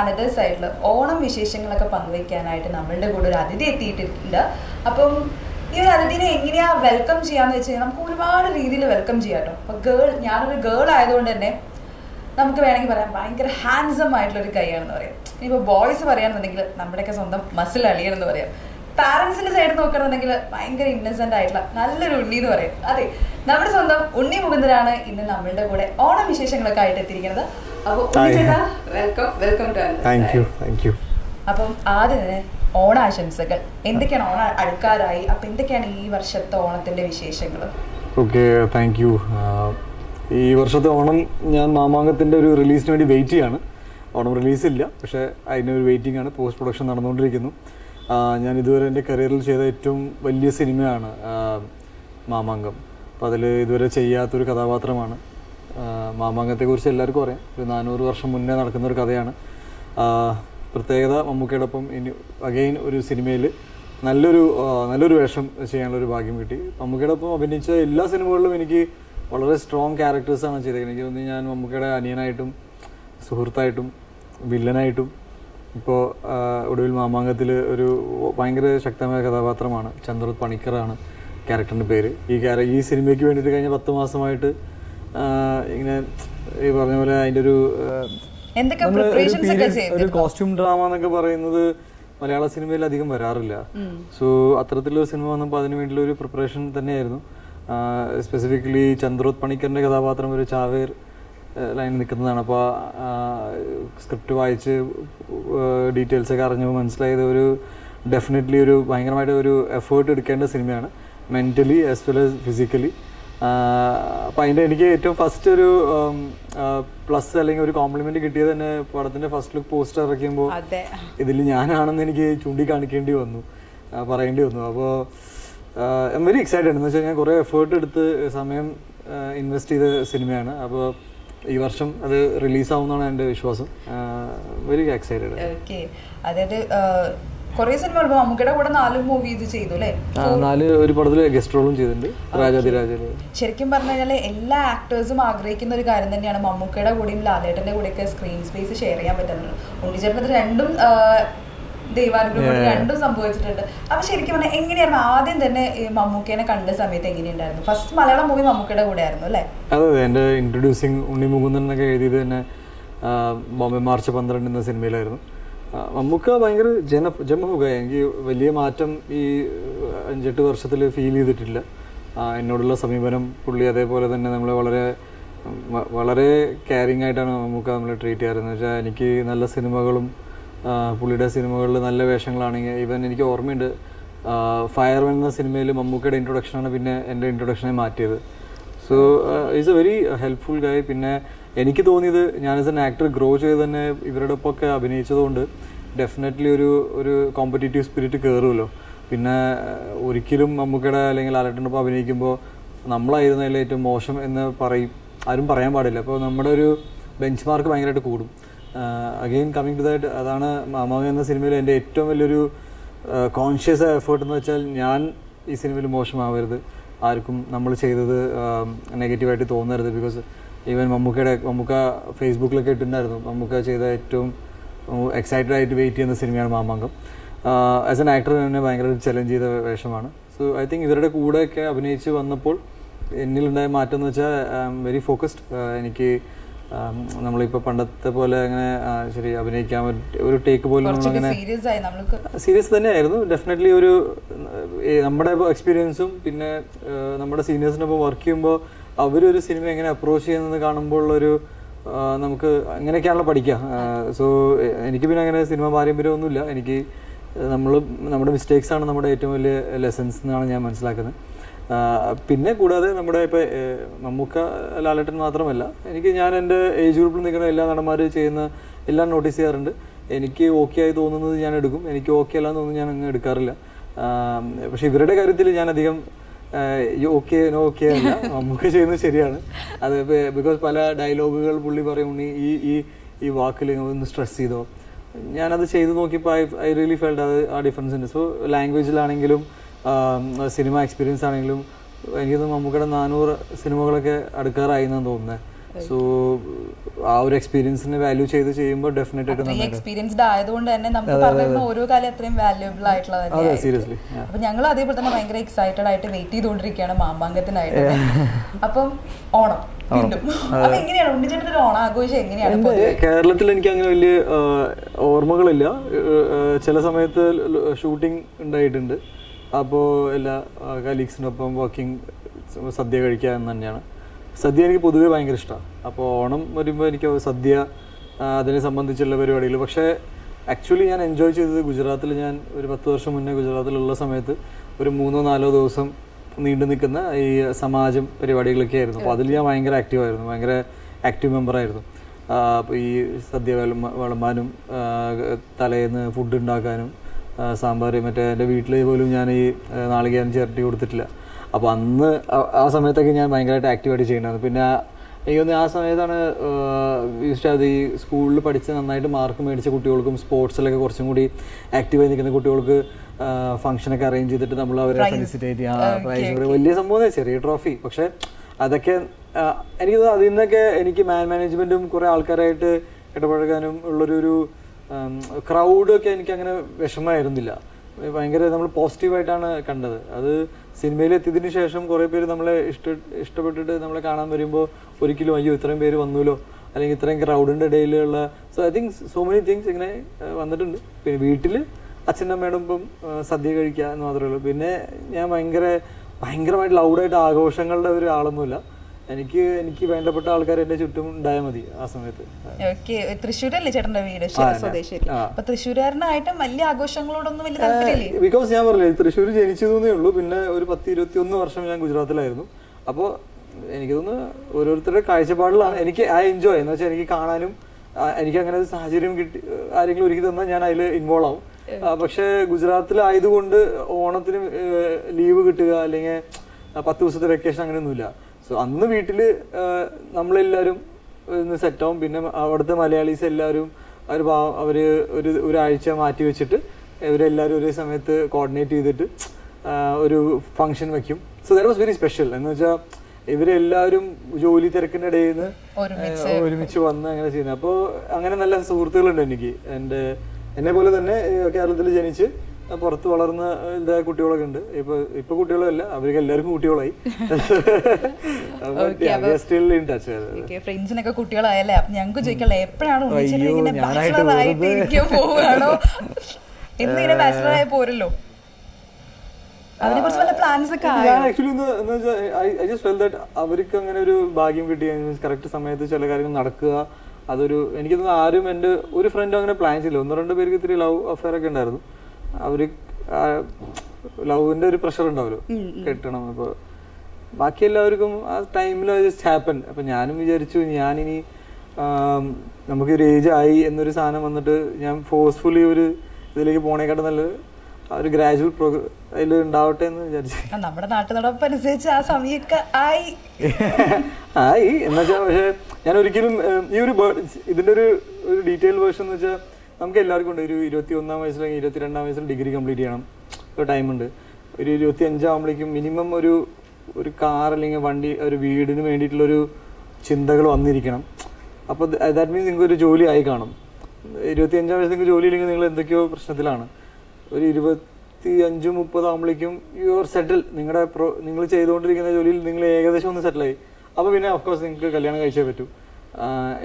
Another സൈഡിൽ ഓണം വിശേഷങ്ങളൊക്കെ പങ്കുവെക്കാനായിട്ട് നമ്മളുടെ കൂടെ ഒരു അതിഥി എത്തിയിട്ടുണ്ട്. അപ്പം ഈ ഒരു അതിഥിനെ എങ്ങനെയാ വെൽക്കം ചെയ്യാന്ന് വെച്ച് കഴിഞ്ഞാൽ നമുക്ക് ഒരുപാട് രീതിയിൽ വെൽക്കം ചെയ്യാം കേട്ടോ അപ്പൊ ഗേൾ ഞാനൊരു ഗേൾ ആയതുകൊണ്ട് തന്നെ നമുക്ക് വേണമെങ്കിൽ പറയാം ഭയങ്കര ഹാൻസം ആയിട്ടുള്ള ഒരു കൈയാണെന്ന് പറയാം. ഇനിയിപ്പോൾ ബോയ്സ് പറയാന്നുണ്ടെങ്കിൽ നമ്മുടെയൊക്കെ സ്വന്തം മസിൽ അളിയണെന്ന് പറയാം. പാരന്റ്സിന്റെ സൈഡ് നോക്കണമെന്നുണ്ടെങ്കിൽ ഭയങ്കര ഇന്നസെന്റ് ആയിട്ടുള്ള നല്ലൊരു ഉണ്ണി എന്ന് പറയും. അതെ നമ്മുടെ സ്വന്തം ഉണ്ണി മുകുന്ദരാണ് ഇന്ന് നമ്മളുടെ കൂടെ ഓണം വിശേഷങ്ങളൊക്കെ ആയിട്ട് എത്തിയിരിക്കുന്നത്. അപ്പം ആദ്യം തന്നെ ഓണാശംസകൾ. എന്തൊക്കെയാണ് ഓണ അടുക്കാറായി? അപ്പൊ എന്തൊക്കെയാണ് ഈ വർഷത്തെ ഓണത്തിന്റെ വിശേഷങ്ങൾ ഓക്കെ താങ്ക് യു ഈ വർഷത്തെ ഓണം ഞാൻ മാമാങ്കത്തിന്റെ ഒരു റിലീസിന് വേണ്ടി വെയിറ്റ് ചെയ്യാണ്. ഓണം റിലീസ് ഇല്ല പക്ഷേ ഒരു വെയിറ്റിംഗ് ആണ്. പോസ്റ്റ് പ്രൊഡക്ഷൻ നടന്നുകൊണ്ടിരിക്കുന്നു. ഞാൻ ഇതുവരെ എന്റെ കരിയറിൽ ചെയ്ത ഏറ്റവും വലിയ സിനിമയാണ് മാമാങ്കം. അപ്പോൾ അതിൽ ഇതുവരെ ചെയ്യാത്തൊരു കഥാപാത്രമാണ് മാമാങ്കത്തെക്കുറിച്ച് എല്ലാവർക്കും അറിയാം. ഒരു നാനൂറ് വർഷം മുന്നേ നടക്കുന്ന ഒരു കഥയാണ് പ്രത്യേകത മമ്മൂക്കയോടൊപ്പം ഇനി അഗെയിൻ ഒരു സിനിമയിൽ നല്ലൊരു നല്ലൊരു വേഷം ചെയ്യാനുള്ള ഒരു ഭാഗ്യം കിട്ടി. മമ്മൂക്കയോടൊപ്പം അഭിനയിച്ച എല്ലാ സിനിമകളിലും എനിക്ക് വളരെ സ്ട്രോങ് ക്യാരക്ടേഴ്സാണ് ചെയ്തേക്കുന്നത്. എനിക്ക് തോന്നി ഞാൻ മമ്മൂക്കയുടെ അനിയനായിട്ടും സുഹൃത്തായിട്ടും വില്ലനായിട്ടും ഇപ്പോൾ ഒടുവിൽ മാമാങ്കത്തിൽ ഒരു ഭയങ്കര ശക്തമായ കഥാപാത്രമാണ്. ചന്ദ്രത് പണിക്കറാണ് ക്യാരക്ടറിന്റെ പേര്. ഈ ക്യാര ഈ സിനിമയ്ക്ക് വേണ്ടിയിട്ട് കഴിഞ്ഞ പത്ത് മാസമായിട്ട് ഇങ്ങനെ ഈ പറഞ്ഞ പോലെ അതിന്റെ ഒരു ഒരു കോസ്റ്റ്യൂം ഡ്രാമ എന്നൊക്കെ പറയുന്നത് മലയാള സിനിമയിൽ അധികം വരാറില്ല. സോ അത്തരത്തിലൊരു സിനിമ വന്നപ്പോൾ അതിന് വേണ്ടിയുള്ള ഒരു പ്രിപ്പറേഷൻ തന്നെയായിരുന്നു. സ്പെസിഫിക്കലി ചന്ദ്രോത് പണിക്കറിന്റെ കഥാപാത്രം ഒരു ചാവേർ ലൈനിൽ നിൽക്കുന്നതാണ്. അപ്പോൾ സ്ക്രിപ്റ്റ് വായിച്ച് ഡീറ്റെയിൽസ് ഒക്കെ അറിഞ്ഞപ്പോൾ മനസ്സിലായത് ഒരു ഡെഫിനറ്റ്ലി ഒരു ഭയങ്കരമായിട്ട് ഒരു എഫേർട്ട് എടുക്കേണ്ട സിനിമയാണ്. Mentally as well as physically അപ്പം അതിന്റെ എനിക്ക് ഏറ്റവും ഫസ്റ്റ് ഒരു പ്ലസ് അല്ലെങ്കിൽ ഒരു കോംപ്ലിമെന്റ് കിട്ടിയത് തന്നെ പടത്തിന്റെ ഫസ്റ്റ് ലുക്ക് പോസ്റ്റർ ഇറക്കുമ്പോൾ ഇതിൽ ഞാനാണെന്ന് എനിക്ക് ചൂണ്ടിക്കാണിക്കേണ്ടി വന്നു പറയേണ്ടി വന്നു. അപ്പോൾ ഐ എം വെരി എക്സൈറ്റഡ് എന്ന് വെച്ചാൽ ഞാൻ കുറേ എഫേർട്ട് എടുത്ത് സമയം ഇൻവെസ്റ്റ് ചെയ്ത സിനിമയാണ്. അപ്പോൾ ഈ വർഷം അത് റിലീസാവുന്നതാണ് എന്റെ വിശ്വാസം. വെരി എക്സൈറ്റഡ് ഓക്കെ അതായത് കുറെ സിനിമകൾ. മമ്മൂക്കയുടെ കൂടെ നാല് മൂവീസ് ചെയ്തു അല്ലേ? നാല് ഒരു പടത്തിൽ ഗസ്റ്റ് റോളും ചെയ്തിട്ടുണ്ട്. രാജാതിരാജൽ ശരിക്കും പറഞ്ഞു കഴിഞ്ഞാൽ എല്ലാ ആക്ടേഴ്സും ആഗ്രഹിക്കുന്ന ഒരു കാര്യം തന്നെയാണ് മമ്മൂക്കയുടെ കൂടെയും ലാലേട്ടന്റെ കൂടെയൊക്കെ സ്ക്രീൻ സ്പേസ് ഷെയർ ചെയ്യാൻ പറ്റുന്നത്. ഉണ്ണിച്ചേട്ടൻ രണ്ടും ദൈവാനുഗ്രഹം രണ്ടും സംഭവിച്ചിട്ടുണ്ട്. അപ്പൊ ശരിക്കും പറഞ്ഞാൽ എങ്ങനെയായിരുന്നു? ആദ്യം തന്നെ മമ്മൂക്കേനെ കണ്ട സമയത്ത് എങ്ങനെയുണ്ടായിരുന്നു? ഫസ്റ്റ് മലയാളം മൂവി മമ്മൂക്കയുടെ കൂടെ ആയിരുന്നു അല്ലേ? അതെ എന്റെ ഇൻട്രൊഡ്യൂസിങ് ഉണ്ണി മുകുന്ദൻ എന്നൊക്കെ എഴുതിയത് തന്നെ ബോംബെ മാർച്ച് പന്ത്രണ്ട് എന്ന സിനിമയിലായിരുന്നു. മമ്മൂക്ക ഭയങ്കര ജന ജന്മമുഖ എനിക്ക് വലിയ മാറ്റം ഈ അഞ്ചെട്ട് വർഷത്തിൽ ഫീൽ ചെയ്തിട്ടില്ല. എന്നോടുള്ള സമീപനം പുള്ളി അതേപോലെ തന്നെ നമ്മളെ വളരെ വളരെ കെയറിങ് ആയിട്ടാണ് മമ്മൂക്ക നമ്മളെ ട്രീറ്റ് ചെയ്യാറ് വെച്ചാൽ എനിക്ക് നല്ല സിനിമകളും പുള്ളിയുടെ സിനിമകളിൽ നല്ല വേഷങ്ങളാണെങ്കിൽ ഈവൻ എനിക്ക് ഓർമ്മയുണ്ട്. ഫയർ എന്ന സിനിമയിൽ മമ്മൂക്കയുടെ ഇൻട്രൊഡക്ഷനാണ് പിന്നെ എന്റെ ഇൻട്രൊഡക്ഷനെ മാറ്റിയത്. So is a very helpful guy പിന്നെ എനിക്ക് തോന്നിയത് ഞാൻ ആസ് എൻ ആക്ടർ ഗ്രോ ചെയ്ത് തന്നെ ഇവരുടെ ഒപ്പമൊക്കെ അഭിനയിച്ചതുകൊണ്ട് ഡെഫിനറ്റ്ലി ഒരു ഒരു കോമ്പറ്റീറ്റീവ് സ്പിരിറ്റ് കയറുമല്ലോ പിന്നെ ഒരിക്കലും മമ്മൂക്കയുടെ അല്ലെങ്കിൽ അലട്ടിനൊപ്പം അഭിനയിക്കുമ്പോൾ നമ്മളായിരുന്നതിൽ ഏറ്റവും മോശം എന്ന് പറയും ആരും പറയാൻ പാടില്ല. അപ്പോൾ നമ്മുടെ ഒരു ബെഞ്ച് മാർക്ക് ഭയങ്കരമായിട്ട് കൂടും. അഗെയിൻ കമ്മിങ് ടു ദാറ്റ് അതാണ് മാമാവ് എന്ന സിനിമയിൽ എന്റെ ഏറ്റവും വലിയൊരു കോൺഷ്യസ് എഫേർട്ട് എന്ന് വെച്ചാൽ ഞാൻ ഈ സിനിമയിൽ മോശമാവരുത്. ആർക്കും നമ്മൾ ചെയ്തത് നെഗറ്റീവായിട്ട് തോന്നരുത്. ബിക്കോസ് ഈവൻ മമ്മൂക്കയുടെ മമ്മൂക്ക ഫേസ്ബുക്കിലൊക്കെ ഇട്ടിട്ടുണ്ടായിരുന്നു. മമ്മൂക്ക ചെയ്ത ഏറ്റവും എക്സൈറ്റഡ് ആയിട്ട് വെയിറ്റ് ചെയ്യുന്ന സിനിമയാണ് മാമാങ്കം. ആസ് എൻ ആക്ടർ എന്നെ ഭയങ്കര ചലഞ്ച് ചെയ്ത വേഷമാണ്. സോ ഐ തിങ്ക് ഇവരുടെ കൂടെയൊക്കെ അഭിനയിച്ച് വന്നപ്പോൾ എന്നിലുണ്ടായ മാറ്റം എന്ന് വെച്ചാൽ ഐ എം വെരി ഫോക്കസ്ഡ് എനിക്ക് നമ്മളിപ്പോൾ പണ്ടത്തെ പോലെ അങ്ങനെ ശരി അഭിനയിക്കാൻ ഒരു ടേക്ക് പോലും അങ്ങനെ സീരിയസ് തന്നെയായിരുന്നു. ഡെഫിനറ്റ്ലി ഒരു നമ്മുടെ എക്സ്പീരിയൻസും പിന്നെ നമ്മുടെ സീനിയേഴ്സിനൊപ്പം വർക്ക് ചെയ്യുമ്പോൾ അവരൊരു സിനിമ എങ്ങനെ അപ്രോച്ച് ചെയ്യുന്നത് കാണുമ്പോൾ ഒരു നമുക്ക് അങ്ങനെയൊക്കെയാണല്ലോ പഠിക്കാം. സോ എനിക്ക് പിന്നെ അങ്ങനെ സിനിമ പാരമ്പര്യമൊന്നുമില്ല. എനിക്ക് നമ്മൾ നമ്മുടെ മിസ്റ്റേക്സ് ആണ് നമ്മുടെ ഏറ്റവും വലിയ ലെസൺസ് എന്നാണ് ഞാൻ മനസ്സിലാക്കുന്നത്. പിന്നെ കൂടാതെ നമ്മുടെ ഇപ്പോൾ മമ്മൂക്ക ലാലേട്ടൻ മാത്രമല്ല എനിക്ക് ഞാൻ എന്റെ ഏജ് ഗ്രൂപ്പിൽ നിൽക്കുന്ന എല്ലാ നടന്മാരും ചെയ്യുന്ന എല്ലാം നോട്ടീസ് ചെയ്യാറുണ്ട്. എനിക്ക് ഓക്കെ ആയി തോന്നുന്നത് ഞാൻ എടുക്കും. എനിക്ക് ഓക്കെ അല്ലാന്ന് തോന്നുന്നത് ഞാൻ അങ്ങ് എടുക്കാറില്ല. പക്ഷേ ഇവരുടെ കാര്യത്തിൽ ഞാൻ അധികം ഓക്കെ നോ ഓക്കെ അല്ല. മമ്മൂക്ക ചെയ്യുന്നത് ശരിയാണ്. അത് ബിക്കോസ് പല ഡയലോഗുകൾ പുള്ളി പറയും "ഉണ്ണി, ഈ ഈ ഈ വാക്കിൽ ഒന്ന് സ്ട്രെസ് ചെയ്തോ. ഞാനത് ചെയ്ത് നോക്കിയപ്പോൾ ഐ ഐ റിയലി ഫെൽഡ് അത് ആ ഡിഫറൻസ് ഉണ്ട്. സോ ലാംഗ്വേജിലാണെങ്കിലും സിനിമ എക്സ്പീരിയൻസ് ആണെങ്കിലും എനിക്ക് മമ്മൂക്കയുടെ നാനൂറ് സിനിമകളൊക്കെ അടുക്കാറായി എന്നാണ് തോന്നുന്നത് സോ ആ ഒരു എക്സ്പീരിയൻസിനെ വാല്യൂ ചെയ്ത് ചെയ്യുമ്പോൾ ഡെഫിനറ്റ് ആയിട്ട് എക്സ്പീരിയൻസ്ഡ് ആയതുകൊണ്ട് തന്നെ നമുക്ക് പറഞ്ഞിരുന്ന ഓരോ കാലം അത്രയും വാല്യുബിൾ ആയിട്ടുള്ള. സീരിയസ്ലി അപ്പൊ ഞങ്ങൾ അതേപോലെ തന്നെ ഭയങ്കര എക്സൈറ്റഡ് ആയിട്ട് വെയിറ്റ് ചെയ്തുകൊണ്ടിരിക്കുകയാണ് മാമ്പാങ്കത്തിനായിട്ട് അപ്പം ഓണം കേരളത്തിൽ എനിക്ക് അങ്ങനെ വലിയ ഓർമ്മകളില്ല. ചില സമയത്ത് ഷൂട്ടിംഗ് ഉണ്ടായിട്ടുണ്ട്. അപ്പോൾ എല്ലാ കലീഗ്സിനൊപ്പം വർക്കിംഗ് സദ്യ കഴിക്കാൻ എന്ന് തന്നെയാണ്. സദ്യ എനിക്ക് പൊതുവേ ഭയങ്കര ഇഷ്ടമാണ് അപ്പോൾ ഓണം വരുമ്പോൾ എനിക്ക് സദ്യ അതിനെ സംബന്ധിച്ചുള്ള പരിപാടികൾ പക്ഷേ ആക്ച്വലി ഞാൻ എൻജോയ് ചെയ്തത് ഗുജറാത്തിൽ ഞാൻ ഒരു പത്ത് വർഷം മുന്നേ ഗുജറാത്തിലുള്ള സമയത്ത് ഒരു മൂന്നോ നാലോ ദിവസം നീണ്ടു നിൽക്കുന്ന ഈ സമാജം പരിപാടികളൊക്കെ ആയിരുന്നു. അപ്പോൾ അതിൽ ഞാൻ ഭയങ്കര ആക്റ്റീവ് ആയിരുന്നു. ഭയങ്കര ആക്റ്റീവ് മെമ്പറായിരുന്നു അപ്പോൾ ഈ സദ്യ വിളമ്പ വിളമ്പാനും തലേന്ന് ഫുഡ് ഉണ്ടാക്കാനും സാമ്പാർ മറ്റേ എന്റെ വീട്ടിൽ പോലും ഞാൻ ഈ നാളികേരം ചിരട്ടി കൊടുത്തിട്ടില്ല. അപ്പോൾ അന്ന് ആ- സമയത്തൊക്കെ ഞാൻ ഭയങ്കരമായിട്ട് ആക്റ്റീവായിട്ട് ചെയ്യണമായിരുന്നു പിന്നെ എനിക്ക് തോന്നുന്നു ആ സമയത്താണ് അത് ഈ സ്കൂളിൽ പഠിച്ച് നന്നായിട്ട് മാർക്ക് മേടിച്ച കുട്ടികൾക്കും സ്പോർട്സിലൊക്കെ കുറച്ചും കൂടി ആക്റ്റീവായി നിൽക്കുന്ന കുട്ടികൾക്ക് ഫംഗ്ഷനൊക്കെ അറേഞ്ച് ചെയ്തിട്ട് നമ്മൾ അവരെ ഫെലിസിറ്റേറ്റ് ചെയ്യാം. പ്രൈസ് വലിയ സംഭവം ചെറിയ ട്രോഫി പക്ഷേ അതൊക്കെ എനിക്ക് അതിൽ നിന്നൊക്കെ എനിക്ക് മാൻ മാനേജ്മെന്റും കുറേ ആൾക്കാരായിട്ട് ഇടപഴകാനും ഉള്ളൊരു ഒരു ക്രൗഡ് ഒക്കെ എനിക്ക് അങ്ങനെ വിഷമമായിരുന്നില്ല. ഭയങ്കര നമ്മൾ പോസിറ്റീവായിട്ടാണ് കണ്ടത്. അത് സിനിമയിൽ എത്തിയതിനു ശേഷം കുറെ പേര് നമ്മളെ ഇഷ്ട ഇഷ്ടപ്പെട്ടിട്ട് നമ്മളെ കാണാൻ വരുമ്പോൾ ഒരിക്കലും അയ്യോ ഇത്രയും പേര് വന്നുല്ലോ അല്ലെങ്കിൽ ഇത്രയും ക്രൗഡിന്റെ ഇടയിലുള്ള so I think so many things ഇങ്ങനെ വന്നിട്ടുണ്ട്. പിന്നെ വീട്ടിൽ അച്ഛന്റെ അമ്മയോടൊപ്പം ഇപ്പം സദ്യ കഴിക്കുക എന്ന് മാത്രമേ ഉള്ളൂ. പിന്നെ ഞാൻ ഭയങ്കര ഭയങ്കരമായിട്ട് ലൗഡായിട്ട് ആഘോഷങ്ങളുടെ ഒരു ആളൊന്നുമില്ല. എനിക്ക് എനിക്ക് വേണ്ടപ്പെട്ട ആൾക്കാർ എന്റെ ചുറ്റും ഉണ്ടായാൽ മതി ആ സമയത്ത്. ഓക്കെ തൃശ്ശൂരല്ലേ ചേട്ടന്റെ വീട്? സ്വദേശി അപ്പൊ തൃശ്ശൂരുകാരനായിട്ടും വലിയ ആഘോഷങ്ങളോടൊന്നും വലിയ താല്പര്യമില്ലേ? ബിക്കോസ് ഞാൻ പറഞ്ഞില്ലേ തൃശ്ശൂർ ജനിച്ചതേ ഉള്ളൂ. പിന്നെ ഒരു പത്ത് ഇരുപത്തി ഒന്ന് വർഷം ഞാൻ ഗുജറാത്തിലായിരുന്നു. അപ്പോൾ എനിക്ക് തോന്നുന്നു ഓരോരുത്തരുടെ കാഴ്ചപ്പാടിലാണ് എനിക്ക് ആ എൻജോയ് എന്ന് വെച്ചാൽ എനിക്ക് കാണാനും എനിക്ക് അങ്ങനെ ഒരു സാഹചര്യം കിട്ടി ആരെങ്കിലും ഒരുക്കി തന്നാൽ ഞാൻ അതിൽ ഇൻവോൾവ് ആവും. പക്ഷേ ഗുജറാത്തിലായതുകൊണ്ട് ഓണത്തിന് ലീവ് കിട്ടുക അല്ലെങ്കിൽ പത്ത് ദിവസത്തെ വെക്കേഷൻ അങ്ങനെയൊന്നുമില്ല. സോ അന്ന് വീട്ടിൽ നമ്മളെല്ലാവരും ഒന്ന് സെറ്റ് ആവും. പിന്നെ അവിടുത്തെ മലയാളീസ് എല്ലാവരും അവർ അവർ ഒരു ഒരാഴ്ച മാറ്റി വെച്ചിട്ട് ഇവരെല്ലാവരും ഒരേ സമയത്ത് കോർഡിനേറ്റ് ചെയ്തിട്ട് ഒരു ഫംഗ്ഷൻ വെക്കും. So that was very special എന്ന് വെച്ചാൽ ഇവരെല്ലാവരും ജോലി തിരക്കിന്റെ ഇടയിൽ നിന്ന് ഒരുമിച്ച് ഒരുമിച്ച് വന്ന് അങ്ങനെ ചെയ്യുന്നത്. അപ്പോൾ അങ്ങനെ നല്ല സുഹൃത്തുക്കളുണ്ട് എനിക്ക്. എന്റെ എന്നെ പോലെ തന്നെ കേരളത്തിൽ ജനിച്ച് പുറത്ത് വളർന്ന ഇതായ കുട്ടികളൊക്കെ ഉണ്ട്. ഇപ്പൊ ഇപ്പൊ കുട്ടികളല്ല അവർക്ക് എല്ലാവർക്കും കുട്ടികളായി ഫ്രണ്ട്സിനൊക്കെ കുട്ടികളായല്ലേ? അപ്പൊ ഞങ്ങൾക്ക് ചോദിക്കല്ലേ എപ്പോഴാണ് പോവുകയാണോ? എന്നിങ്ങനെ ബാച്ചിലർ ആയി പോരല്ലോ? അതിനെ കുറിച്ച് വല്ല പ്ലാൻസ് ഒക്കെ actually I just fell that അവർക്ക് അങ്ങനെ ഒരു ഭാഗ്യം കിട്ടി. കറക്റ്റ് സമയത്ത് ചില കാര്യങ്ങൾ നടക്കുക. അതൊരു എനിക്ക് തോന്നുന്നു ആരും എന്റെ ഒരു ഫ്രണ്ടും അങ്ങനെ പ്ലാൻ ചെയ്യില്ല ഒന്ന് രണ്ട് പേർക്ക് ഇത്തിരി ലവ് അഫയർ ഒക്കെ ഉണ്ടായിരുന്നു. അവർ ലവിന്റെ ഒരു പ്രഷർ ഉണ്ടാവല്ലോ കെട്ടണം. അപ്പൊ ബാക്കി എല്ലാവർക്കും ആ ടൈമിൽ ജസ്റ്റ് ഹാപ്പൻ അപ്പൊ ഞാനും വിചാരിച്ചു ഞാനിനി നമുക്ക് ഒരു ഏജ് ആയി എന്നൊരു സാധനം വന്നിട്ട് ഞാൻ ഫോഴ്സ്ഫുള്ളി ഒരു ഇതിലേക്ക് പോണേക്കാട്ടും നല്ലത് ഒരു ഗ്രാജുവൽ അതിൽ ഉണ്ടാവട്ടെ എന്ന് വിചാരിച്ചു. നമ്മുടെ നാട്ടു നടപ്പ് അനുസരിച്ച് ആ സമയൊക്കെ ആയി. ആയി. എന്നുവെച്ചാൽ പക്ഷെ ഞാൻ ഒരിക്കലും ഈ ഒരു ഇതിന്റെ ഒരു ഒരു ഡീറ്റെയിൽ വേർഷൻ എന്ന് വെച്ചാൽ നമുക്ക് എല്ലാവർക്കും ഉണ്ട്. ഒരു ഇരുപത്തി ഒന്നാം വയസ്സിൽ അല്ലെങ്കിൽ ഇരുപത്തിരണ്ടാം വയസ്സിൽ ഡിഗ്രി കംപ്ലീറ്റ് ചെയ്യണം. ഒരു ടൈമുണ്ട്. ഒരു ഇരുപത്തി അഞ്ചാകുമ്പോഴേക്കും മിനിമം ഒരു ഒരു കാർ അല്ലെങ്കിൽ വണ്ടി ഒരു വീടിന് വേണ്ടിയിട്ടുള്ളൊരു ചിന്തകൾ വന്നിരിക്കണം. അപ്പോൾ ദാറ്റ് മീൻസ് നിങ്ങൾക്ക് ഒരു ജോലി ആയി കാണും. ഇരുപത്തി അഞ്ചാം വയസ്സിൽ നിങ്ങൾക്ക് ജോലി ഇല്ലെങ്കിൽ നിങ്ങൾ എന്തൊക്കെയോ പ്രശ്നത്തിലാണ്. ഒരു ഇരുപത്തി അഞ്ച് മുപ്പതാകുമ്പോഴേക്കും യു ആർ സെറ്റിൽ നിങ്ങളുടെ പ്രോ നിങ്ങൾ ചെയ്തുകൊണ്ടിരിക്കുന്ന ജോലിയിൽ നിങ്ങൾ ഏകദേശം ഒന്ന് സെറ്റിലായി അപ്പോൾ പിന്നെ ഓഫ് കോഴ്സ് നിങ്ങൾക്ക് കല്യാണം കഴിച്ചേ പറ്റൂ.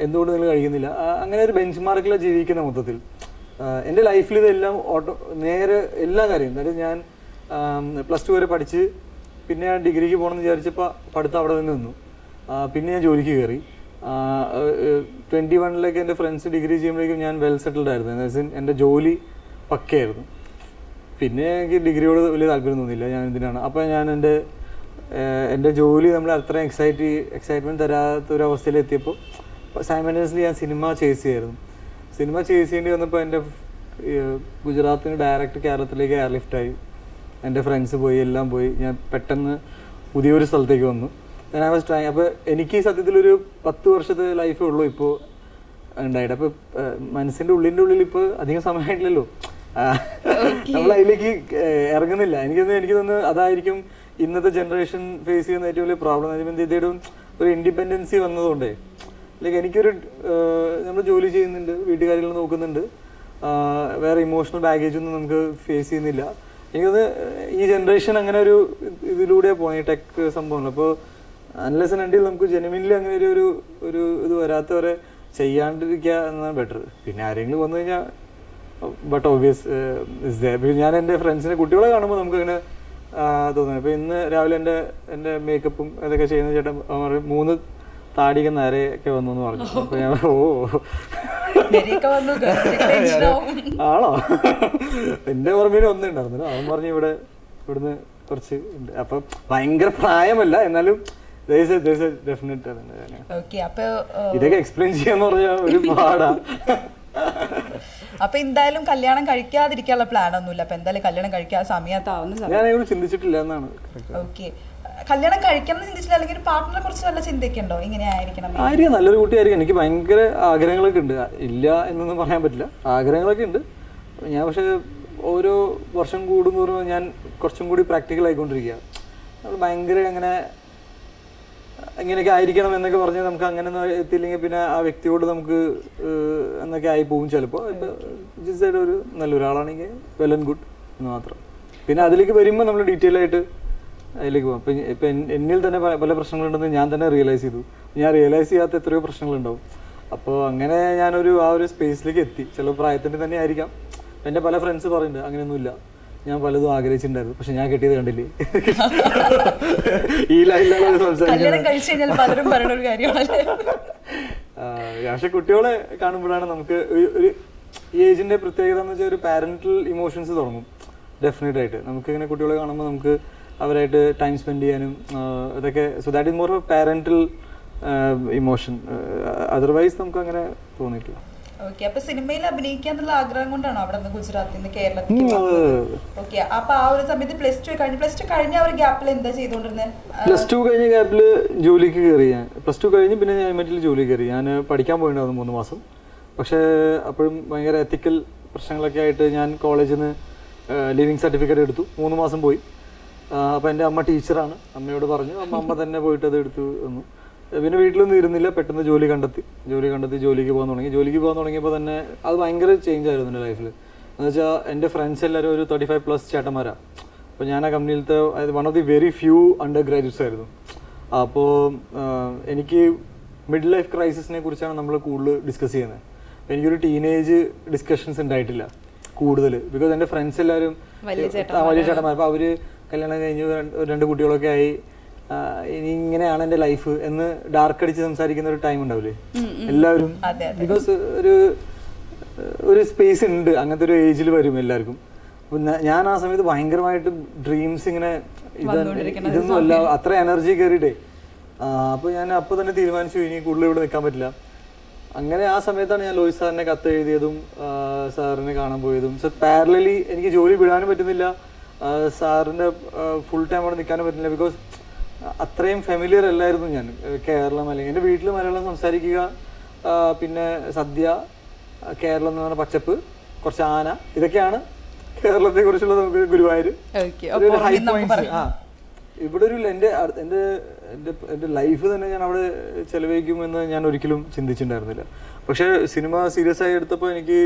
എന്തുകൊണ്ട് നിങ്ങൾ കഴിക്കുന്നില്ല? അങ്ങനെ ഒരു ബെഞ്ച് മാർക്കിലാണ് ജീവിക്കുന്ന മൊത്തത്തിൽ. എന്റെ ലൈഫിൽ ഇതെല്ലാം ഓട്ടോ നേരെ എല്ലാ കാര്യം അതായത് ഞാൻ പ്ലസ് ടു വരെ പഠിച്ച് പിന്നെ ഞാൻ ഡിഗ്രിക്ക് പോകണമെന്ന് വിചാരിച്ചപ്പോൾ പഠിത്തം അവിടെ തന്നെ നിന്നു. പിന്നെ ഞാൻ ജോലിക്ക് കയറി. ട്വന്റി വണ്ണിലേക്ക് എന്റെ ഫ്രണ്ട്സ് ഡിഗ്രി ചെയ്യുമ്പോഴേക്കും ഞാൻ വെൽ സെറ്റിൽഡ് ആയിരുന്നു. എന്ന് വെച്ചാൽ എന്റെ ജോലി പക്കയായിരുന്നു. പിന്നെ എനിക്ക് ഡിഗ്രിയോട് വലിയ താല്പര്യം തോന്നിയില്ല. ഞാൻ എന്തിനാണ്? അപ്പോൾ ഞാൻ എന്റെ എന്റെ ജോലി നമ്മൾ അത്ര എക്സൈറ്റ് എക്സൈറ്റ്മെന്റ് തരാത്ത ഒരു അവസ്ഥയിലെത്തിയപ്പോൾ സൈമന്റസ്ലി ഞാൻ സിനിമ ചേസ് ചെയ്യായിരുന്നു. സിനിമ ചേസ് ചെയ്യേണ്ടി വന്നപ്പോൾ എന്റെ ഗുജറാത്തിന് ഡയറക്റ്റ് കേരളത്തിലേക്ക് എയർലിഫ്റ്റായി എന്റെ ഫ്രണ്ട്സ് പോയി എല്ലാം പോയി. ഞാൻ പെട്ടെന്ന് പുതിയൊരു സ്ഥലത്തേക്ക് വന്നു. ഞാൻ ഐ വാസ് ട്രൈ അപ്പോൾ എനിക്ക് സത്യത്തിലൊരു പത്ത് വർഷത്തെ ലൈഫേ ഉള്ളൂ ഇപ്പോൾ ഉണ്ടായിട്ട് അപ്പോൾ മനസ്സിന്റെ ഉള്ളിന്റെ ഉള്ളിൽ ഇപ്പോൾ അധികം സമയമായിട്ടില്ലല്ലോ നമ്മൾ അതിലേക്ക് ഇറങ്ങുന്നില്ല. എനിക്ക് എനിക്ക് തോന്നുന്നു അതായിരിക്കും ഇന്നത്തെ ജനറേഷൻ ഫേസ് ചെയ്യുന്ന ഏറ്റവും വലിയ പ്രോബ്ലം ഒരു ഇൻഡിപെൻഡൻസി വന്നതുകൊണ്ടേ. ലൈക്ക് എനിക്കൊരു നമ്മൾ ജോലി ചെയ്യുന്നുണ്ട് വീട്ടുകാര്യങ്ങൾ നോക്കുന്നുണ്ട്. വേറെ ഇമോഷണൽ ബാഗേജ് ഒന്നും നമുക്ക് ഫേസ് ചെയ്യുന്നില്ല. എനിക്കത് ഈ ജനറേഷൻ അങ്ങനെ ഒരു ഇതിലൂടെ പോയി ടെക് സംഭവങ്ങൾ. അപ്പോൾ അൺലെസ് ആൻഡ് നമുക്ക് ജെനുവിനിൽ അങ്ങനെ ഒരു ഒരു ഇത് വരാത്തവരെ ചെയ്യാണ്ടിരിക്കുക എന്നാണ് ബെറ്റർ പിന്നെ ആരെങ്കിലും വന്നു കഴിഞ്ഞാൽ ബട്ട് ഓബിയസ് ഞാൻ എന്റെ ഫ്രണ്ട്സിനെ കുട്ടികളെ കാണുമ്പോൾ നമുക്ക് ഇങ്ങനെ തോന്നുന്നു. അപ്പോൾ ഇന്ന് രാവിലെ എന്റെ എന്റെ മേക്കപ്പും ഇതൊക്കെ ചെയ്യുന്ന ചേട്ടൻ പറയും മൂന്ന് താടിക നേരെയൊക്കെ വന്നു എന്ന് പറഞ്ഞു. അപ്പൊ ഞാൻ ഓ. ആണോ? എന്റെ ഓർമ്മയിൽ ഒന്നും ഉണ്ടായിരുന്നില്ല. അവൻ പറഞ്ഞു ഇവിടെ ഇവിടുന്ന് കുറച്ച് ഉണ്ട്. അപ്പൊ ഭയങ്കര പ്രായമല്ല. എന്നാലും ഇതൊക്കെ എക്സ്പ്ലെയിൻ ചെയ്യാന്ന് പറഞ്ഞാൽ ഒരു പാടാ. അപ്പൊ എന്തായാലും കല്യാണം കഴിക്കാതിരിക്കാനുള്ള പ്ലാൻ ഒന്നുമില്ല. അപ്പൊ എന്തായാലും കല്യാണം കഴിക്കാൻ സമയത്താവുന്ന ചിന്തിച്ചിട്ടില്ല എന്നാണ്. ഓക്കെ കല്യാണം കഴിക്കണം എന്ന് ചിന്തിച്ചില്ല അല്ലെങ്കിൽ പാർട്ട്ണറെ കുറിച്ച് വല്ല ചിന്തയൊക്കെയുണ്ടോ ഇങ്ങനെ ആയിരിക്കണം. ആയിരിക്കും. നല്ലൊരു കുട്ടിയായിരിക്കും. എനിക്ക് ഭയങ്കര ആഗ്രഹങ്ങളൊക്കെ ഉണ്ട്. ഇല്ല എന്നൊന്നും പറയാൻ പറ്റില്ല. ആഗ്രഹങ്ങളൊക്കെ ഉണ്ട്. ഞാൻ പക്ഷേ ഓരോ വർഷം കൂടുമ്പോൾ ഞാൻ കുറച്ചും കൂടി പ്രാക്ടിക്കൽ ആയിക്കൊണ്ടിരിക്കുക ഭയങ്കര അങ്ങനെ ഇങ്ങനെയൊക്കെ ആയിരിക്കണം എന്നൊക്കെ പറഞ്ഞ് നമുക്ക് അങ്ങനെ എത്തിയില്ലെങ്കിൽ പിന്നെ ആ വ്യക്തിയോട് നമുക്ക് എന്നൊക്കെ ആയി പോകും ചിലപ്പോൾ ഒരു നല്ലൊരാളാണെങ്കിൽ വെൽ ആൻഡ് ഗുഡ് എന്ന് മാത്രം. പിന്നെ അതിലേക്ക് വരുമ്പോൾ നമ്മൾ ഡീറ്റെയിൽ ആയിട്ട് അതിലേക്ക് പോകും ഇപ്പൊ ഇപ്പം എന്നിൽ തന്നെ പല പ്രശ്നങ്ങളുണ്ടെന്ന് ഞാൻ തന്നെ റിയലൈസ് ചെയ്തു. ഞാൻ റിയലൈസ് ചെയ്യാത്ത എത്രയോ പ്രശ്നങ്ങളുണ്ടാവും. അപ്പോൾ അങ്ങനെ ഞാനൊരു ആ ഒരു സ്പേസിലേക്ക് എത്തി. ചില പ്രായത്തിന്റെ തന്നെ ആയിരിക്കാം. എന്റെ പല ഫ്രണ്ട്സ് പറയുന്നുണ്ട് അങ്ങനെയൊന്നുമില്ല. ഞാൻ പലതും ആഗ്രഹിച്ചിട്ടുണ്ടായിരുന്നു. പക്ഷെ ഞാൻ കിട്ടിയത് കണ്ടില്ലേ? ഈ ലൈനിലാണ് സംസാരിക്കുന്നത്. പക്ഷെ കുട്ടികളെ കാണുമ്പോഴാണ് നമുക്ക് ഒരു- ഈ ഏജിന്റെ പ്രത്യേകത എന്ന് വെച്ചാൽ ഒരു പാരന്റൽ ഇമോഷൻസ് തുടങ്ങും. ഡെഫിനറ്റ് ആയിട്ട്. നമുക്ക് ഇങ്ങനെ കുട്ടികളെ കാണുമ്പോൾ നമുക്ക് അവരായിട്ട് ടൈം സ്പെൻഡ് ചെയ്യാനും അതൊക്കെ ഇതൊക്കെ so that is more of parental emotion otherwise നമുക്ക് അങ്ങനെ തോന്നിയിട്ടില്ല. ഓക്കെ അപ്പൊ സിനിമയിൽ അഭിനയിക്കാന്നുള്ള ആഗ്രഹം കൊണ്ടാണോ അവിടെ നിന്ന് ഗുജറാത്തിൽ നിന്ന് കേരളത്തിൽ ഓക്കെ അപ്പൊ ആ ഒരു സമയത്ത് പ്ലസ് ടു കഴിഞ്ഞു പ്ലസ് ടു കഴിഞ്ഞ ഒരു ഗ്യാപ്പിൽ എന്താ ചെയ്തോണ്ടിരുന്നത് പ്ലസ് ടു കഴിഞ്ഞ ഗ്യാപ്പിൽ ജോലിക്ക് കയറി ഞാൻ. പ്ലസ് ടു കഴിഞ്ഞ് പിന്നെ ഞാൻ മറ്റിൽ ജോലി കയറി ഞാൻ പഠിക്കാൻ പോയിട്ടുണ്ടായിരുന്നു മൂന്ന് മാസം. പക്ഷേ അപ്പോഴും ഭയങ്കര എത്തിക്കൽ പ്രശ്നങ്ങളൊക്കെ ആയിട്ട് ഞാൻ കോളേജിൽ നിന്ന് ലിവിങ് സർട്ടിഫിക്കറ്റ് എടുത്തു. മൂന്ന് മാസം പോയി. അപ്പോൾ എന്റെ അമ്മ ടീച്ചറാണ് അമ്മയോട് പറഞ്ഞു അമ്മ അമ്മ തന്നെ പോയിട്ട് അത് എടുത്തു തന്നു പിന്നെ വീട്ടിലൊന്നും ഇരുന്നില്ല പെട്ടെന്ന് ജോലി കണ്ടെത്തി. ജോലി കണ്ടെത്തി ജോലിക്ക് പോകാൻ തുടങ്ങി. ജോലിക്ക് പോകാൻ തുടങ്ങിയപ്പോൾ തന്നെ അത് ഭയങ്കര ചേഞ്ച് ആയിരുന്നു എന്റെ ലൈഫിൽ എന്ന് വെച്ചാൽ എന്റെ ഫ്രണ്ട്സ് എല്ലാവരും ഒരു തേർട്ടി ഫൈവ് പ്ലസ് ചേട്ടന്മാരാണ് അപ്പോൾ ഞാൻ ആ കമ്പനിയിലത്തെ one of the very few undergraduates ആയിരുന്നു. അപ്പോൾ എനിക്ക് മിഡിൽ ലൈഫ് ക്രൈസിസിനെ കുറിച്ചാണ് നമ്മൾ കൂടുതൽ ഡിസ്കസ് ചെയ്യുന്നത്. അപ്പോൾ എനിക്കൊരു ടീനേജ് ഡിസ്കഷൻസ് ഉണ്ടായിട്ടില്ല കൂടുതൽ ബിക്കോസ് എന്റെ ഫ്രണ്ട്സ് എല്ലാവരും വലിയ ചേട്ടന്മാർ അപ്പോൾ അവർ കല്യാണം കഴിഞ്ഞ് രണ്ട് കുട്ടികളൊക്കെ ആയി. ഇനി ഇങ്ങനെയാണ് എന്റെ ലൈഫ് എന്ന് ഡാർക്ക് അടിച്ച് സംസാരിക്കുന്ന ഒരു ടൈം ഉണ്ടാവില്ലേ എല്ലാവരും ബിക്കോസ് ഒരു ഒരു സ്പേസ് ഉണ്ട്. അങ്ങനത്തെ ഒരു ഏജിൽ വരും എല്ലാവർക്കും. അപ്പൊ ഞാൻ ആ സമയത്ത് ഭയങ്കരമായിട്ട് ഡ്രീംസ് ഇങ്ങനെ ഇത് ഇതൊന്നും അല്ല അത്ര എനർജി കയറിയിട്ടേ അപ്പൊ ഞാൻ അപ്പൊ തന്നെ തീരുമാനിച്ചു ഇനി കൂടുതൽ ഇവിടെ നിൽക്കാൻ പറ്റില്ല. അങ്ങനെ ആ സമയത്താണ് ഞാൻ ലോയിസ് സാറിനെ കത്ത് എഴുതിയതും സാറിനെ കാണാൻ പോയതും. സോ പാരലലി എനിക്ക് ജോലി വിടാനും പറ്റുന്നില്ല. സാറിന്റെ ഫുൾ ടൈം അവിടെ നിൽക്കാനും പറ്റുന്നില്ല ബിക്കോസ് അത്രയും ഫെമിലിയർ അല്ലായിരുന്നു ഞാൻ. കേരളം അല്ലെങ്കിൽ എന്റെ വീട്ടിൽ മലയാളം സംസാരിക്കുക പിന്നെ സദ്യ കേരളം എന്ന് പറഞ്ഞ പച്ചപ്പ് കുറച്ച് ആന ഇതൊക്കെയാണ് കേരളത്തെ കുറിച്ചുള്ള നമുക്ക് ഗുരുവായൂർ ആ. ഇവിടെ ഒരു എന്റെ എന്റെ എന്റെ എന്റെ ലൈഫ് തന്നെ ഞാൻ അവിടെ ചെലവഴിക്കുമെന്ന് ഞാൻ ഒരിക്കലും ചിന്തിച്ചിട്ടുണ്ടായിരുന്നില്ല. പക്ഷേ സിനിമ സീരിയസ് ആയി എടുത്തപ്പോൾ എനിക്ക്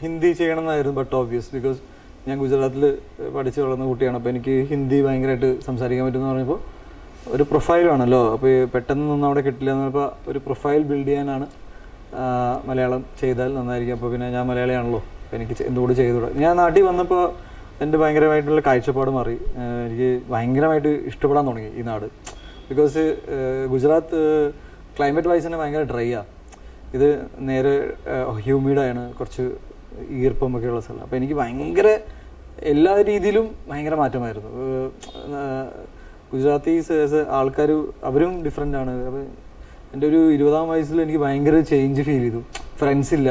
ഹിന്ദി ചെയ്യണം എന്നായിരുന്നു ബട്ട് ഓബ്വിയസ് ബിക്കോസ് ഞാൻ ഗുജറാത്തിൽ പഠിച്ചു വളർന്ന കുട്ടിയാണ്. അപ്പോൾ എനിക്ക് ഹിന്ദി ഭയങ്കരമായിട്ട് സംസാരിക്കാൻ പറ്റുമെന്ന് പറഞ്ഞപ്പോൾ ഒരു പ്രൊഫൈലാണല്ലോ അപ്പോൾ പെട്ടെന്നൊന്നും അവിടെ കിട്ടില്ല എന്നപ്പോൾ ഒരു പ്രൊഫൈൽ ബിൽഡ് ചെയ്യാനാണ് മലയാളം ചെയ്താൽ നന്നായിരിക്കും. അപ്പോൾ പിന്നെ ഞാൻ മലയാളിയാണല്ലോ. എനിക്ക് എന്തുകൂടി ചെയ്തുകൂടാ ഞാൻ നാട്ടിൽ വന്നപ്പോൾ എന്റെ ഭയങ്കരമായിട്ടുള്ള കാഴ്ചപ്പാട് മാറി. എനിക്ക് ഭയങ്കരമായിട്ട് ഇഷ്ടപ്പെടാൻ തുടങ്ങി ഈ നാട്. ബിക്കോസ് ഗുജറാത്ത് ക്ലൈമറ്റ് വൈസ് തന്നെ ഭയങ്കര ഡ്രൈ ആ. ഇത് നേരെ ഹ്യൂമിഡാണ് കുറച്ച് ഈർപ്പം ഒക്കെ ഉള്ള സ്ഥലം. അപ്പോൾ എനിക്ക് ഭയങ്കര എല്ലാ രീതിയിലും ഭയങ്കര മാറ്റമായിരുന്നു. ഏഹ് ഗുജറാത്തീസ് ആൾക്കാർ അവരും ഡിഫറെന്റ് ആണ്. അപ്പോൾ എന്റെ ഒരു ഇരുപതാം വയസ്സിൽ എനിക്ക് ഭയങ്കര ചേഞ്ച് ഫീൽ ചെയ്തു. ഫ്രണ്ട്സ് ഇല്ല.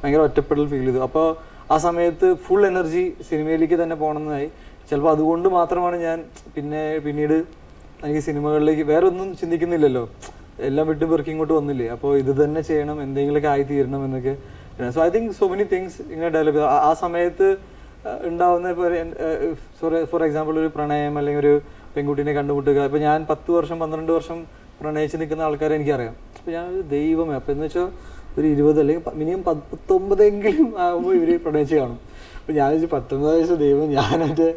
ഭയങ്കര ഒറ്റപ്പെടൽ ഫീൽ ചെയ്തു. അപ്പോൾ ആ സമയത്ത് ഫുൾ എനർജി സിനിമയിലേക്ക് തന്നെ പോകണമെന്നായി ചിലപ്പോൾ അതുകൊണ്ട് മാത്രമാണ് ഞാൻ പിന്നെ പിന്നീട് എനിക്ക് സിനിമകളിലേക്ക് വേറെ ഒന്നും ചിന്തിക്കുന്നില്ലല്ലോ. എല്ലാം വിട്ടും പെറുക്കി ഇങ്ങോട്ട് വന്നില്ലേ. അപ്പോൾ ഇത് തന്നെ ചെയ്യണം എന്തെങ്കിലുമൊക്കെ ആയി തീരണം എന്നൊക്കെ. So I think so many things ഇങ്ങനെ ഡെവലപ്പ് ചെയ്തു. ആ സമയത്ത് ഉണ്ടാവുന്ന ഇപ്പോൾ ഫോർ ഫോർ എക്സാമ്പിൾ ഒരു പ്രണയം അല്ലെങ്കിൽ ഒരു പെൺകുട്ടീനെ കണ്ടുമുട്ടുക. ഇപ്പം ഞാൻ പത്ത് വർഷം പന്ത്രണ്ട് വർഷം പ്രണയിച്ച് നിൽക്കുന്ന ആൾക്കാരെ എനിക്കറിയാം. അപ്പം ഞാൻ ദൈവമേ അപ്പം എന്ന് വെച്ചാൽ ഒരു ഇരുപത് അല്ലെങ്കിൽ മിനിമം പത്തൊമ്പതെങ്കിലും ആകുമ്പോൾ ഇവർ പ്രണയിച്ച് കാണും. അപ്പോൾ ഞാൻ വെച്ച് പത്തൊമ്പത് വയസ്സ് ദൈവം ഞാൻ എന്റെ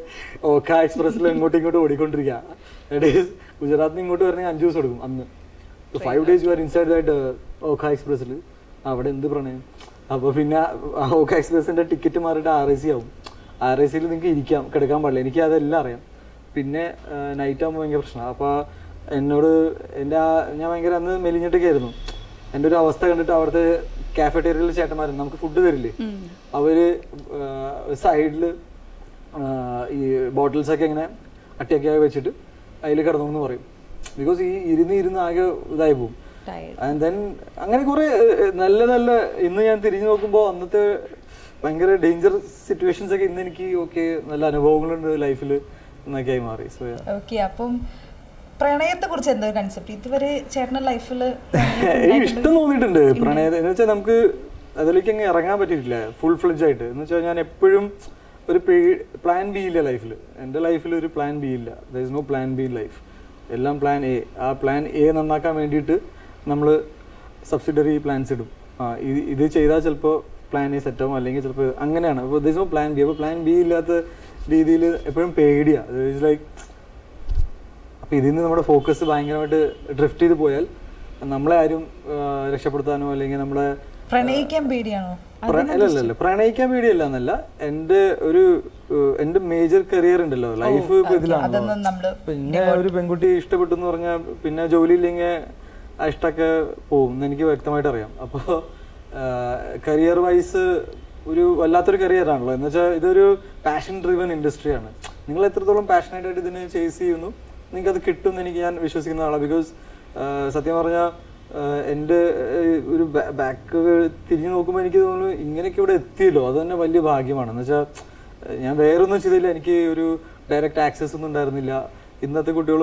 ഓക്ക എക്സ്പ്രസ്സിൽ ഇങ്ങോട്ടും ഇങ്ങോട്ടും ഓടിക്കൊണ്ടിരിക്കുക ഗുജറാത്തിൽ നിന്ന് ഇങ്ങോട്ട് വരണമെങ്കിൽ അഞ്ച് ദിവസം എടുക്കും അന്ന്. Five days you are inside that Okha എക്സ്പ്രസ്സിൽ അവിടെ എന്ത് പ്രണയം? അപ്പോൾ പിന്നെ ഓക്ക എക്സ്പ്രസിന്റെ ടിക്കറ്റ് മാറിയിട്ട് ആർ ഐ സി ആവും. ആർ ഐ സിയിൽ നിങ്ങൾക്ക് ഇരിക്കാം കിടക്കാൻ പാടില്ല. എനിക്ക് അതെല്ലാം അറിയാം. പിന്നെ നൈറ്റ് ആകുമ്പോൾ ഭയങ്കര പ്രശ്നമാണ് അപ്പോൾ എന്നോട് എന്റെ ആ ഞാൻ ഭയങ്കര അന്ന് മെലിഞ്ഞിട്ടൊക്കെ ആയിരുന്നു എന്റെ ഒരു അവസ്ഥ കണ്ടിട്ട് അവിടുത്തെ കാഫറ്റേറിയയിൽ ചേട്ടന്മാർ നമുക്ക് ഫുഡ് തരില്ലേ? അവർ സൈഡിൽ ഈ ബോട്ടിൽസ് ഒക്കെ ഇങ്ങനെ അട്ടിയൊക്കെ വെച്ചിട്ട് അതിൽ കിടന്നു എന്ന് പറയും. ബിക്കോസ് ഈ ഇരുന്ന് ഇരുന്ന് ആകെ ഇതായി പോകും. ആൻഡ് ദെൻ അങ്ങനെ കുറെ നല്ല നല്ല ഇന്ന് ഞാൻ തിരിഞ്ഞു നോക്കുമ്പോൾ അന്നത്തെ ഭയങ്കര ഡേഞ്ചർ സിറ്റുവേഷൻസ് ഒക്കെ ഇന്ന് എനിക്ക് ഓക്കെ നല്ല അനുഭവങ്ങളുണ്ട് ലൈഫിൽ എന്നൊക്കെ ആയി മാറി സോ ഓക്കെ അപ്പം പ്രണയത്തെ കുറിച്ച് എന്താ കൺസെപ്റ്റ് ഇതുവരെ ചേട്ടന്റെ ലൈഫിൽ ഇഷ്ടം തോന്നിയിട്ടുണ്ട്. പ്രണയം എന്ന് വെച്ചാൽ നമുക്ക് അതിലേക്ക് അങ്ങ് ഇറങ്ങാൻ പറ്റിയിട്ടില്ല. ഫുൾ ഫ്ലെഡ്ജ് ആയിട്ട്. എന്ന് വെച്ചാൽ ഞാൻ എപ്പോഴും ഒരു പ്ലാൻ ബി ഇല്ല ലൈഫിൽ എന്റെ ലൈഫിൽ ഒരു പ്ലാൻ ബി ഇല്ല. There is no plan B in life എല്ലാം പ്ലാൻ എ ആ പ്ലാൻ എ നന്നാക്കാൻ വേണ്ടിയിട്ട് നമ്മൾ സബ്സിഡറി പ്ലാൻസ് ഇടും. ആ ഇത് ഇത് ചെയ്താൽ ചിലപ്പോൾ പ്ലാൻ എ സെറ്റാവും അല്ലെങ്കിൽ ചിലപ്പോൾ അങ്ങനെയാണ്. അപ്പോൾ there is no plan B അപ്പോൾ പ്ലാൻ ബി ഇല്ലാത്ത രീതിയിൽ എപ്പോഴും പേടിയാണ് ഇറ്റ്സ് ലൈക്ക് അപ്പോൾ ഇതിൽ നിന്ന് നമ്മുടെ ഫോക്കസ് ഭയങ്കരമായിട്ട് ഡ്രിഫ്റ്റ് ചെയ്ത് പോയാൽ നമ്മളെ ആരും രക്ഷപ്പെടുത്താനോ അല്ലെങ്കിൽ നമ്മളെ പ്രണയിക്കാൻ പേടിയാണോ? പ്രണയിക്കാൻ പേടിയല്ല എന്നല്ല. എന്റെ ഒരു എന്റെ മേജർ കരിയർ ഉണ്ടല്ലോ. ലൈഫ് ഇതിലാണ്. പിന്നെ ഒരു പെൺകുട്ടി ഇഷ്ടപ്പെട്ടു എന്ന് പറഞ്ഞാൽ പിന്നെ ജോലി ഇല്ലെങ്കിൽ ഇഷ്ടമൊക്കെ പോകും എന്ന് എനിക്ക് വ്യക്തമായിട്ട് അറിയാം. അപ്പോൾ കരിയർ വൈസ് ഒരു വല്ലാത്തൊരു കരിയർ ആണല്ലോ. എന്ന് വെച്ചാൽ ഇതൊരു പാഷൻ ഡ്രിവൻ ഇൻഡസ്ട്രിയാണ് നിങ്ങൾ എത്രത്തോളം പാഷനേറ്റ് ആയിട്ട് ഇതിനെ ചേസ് ചെയ്യുന്നു നിങ്ങൾക്ക് അത് കിട്ടും എന്ന് എനിക്ക് ഞാൻ വിശ്വസിക്കുന്ന ആളാണ് ബിക്കോസ് സത്യം പറഞ്ഞാൽ എന്റെ ഒരു ബാക്ക് തിരിഞ്ഞു നോക്കുമ്പോൾ എനിക്ക് തോന്നുന്നു ഇങ്ങനെയൊക്കെ ഇവിടെ എത്തിയല്ലോ. അത് തന്നെ വലിയ ഭാഗ്യമാണ്. എന്ന് വെച്ചാൽ ഞാൻ വേറൊന്നും ചെയ്തില്ല. എനിക്ക് ഒരു ഡയറക്റ്റ് ആക്സസ് ഒന്നും ഉണ്ടായിരുന്നില്ല. ഇന്നത്തെ കുട്ടികൾ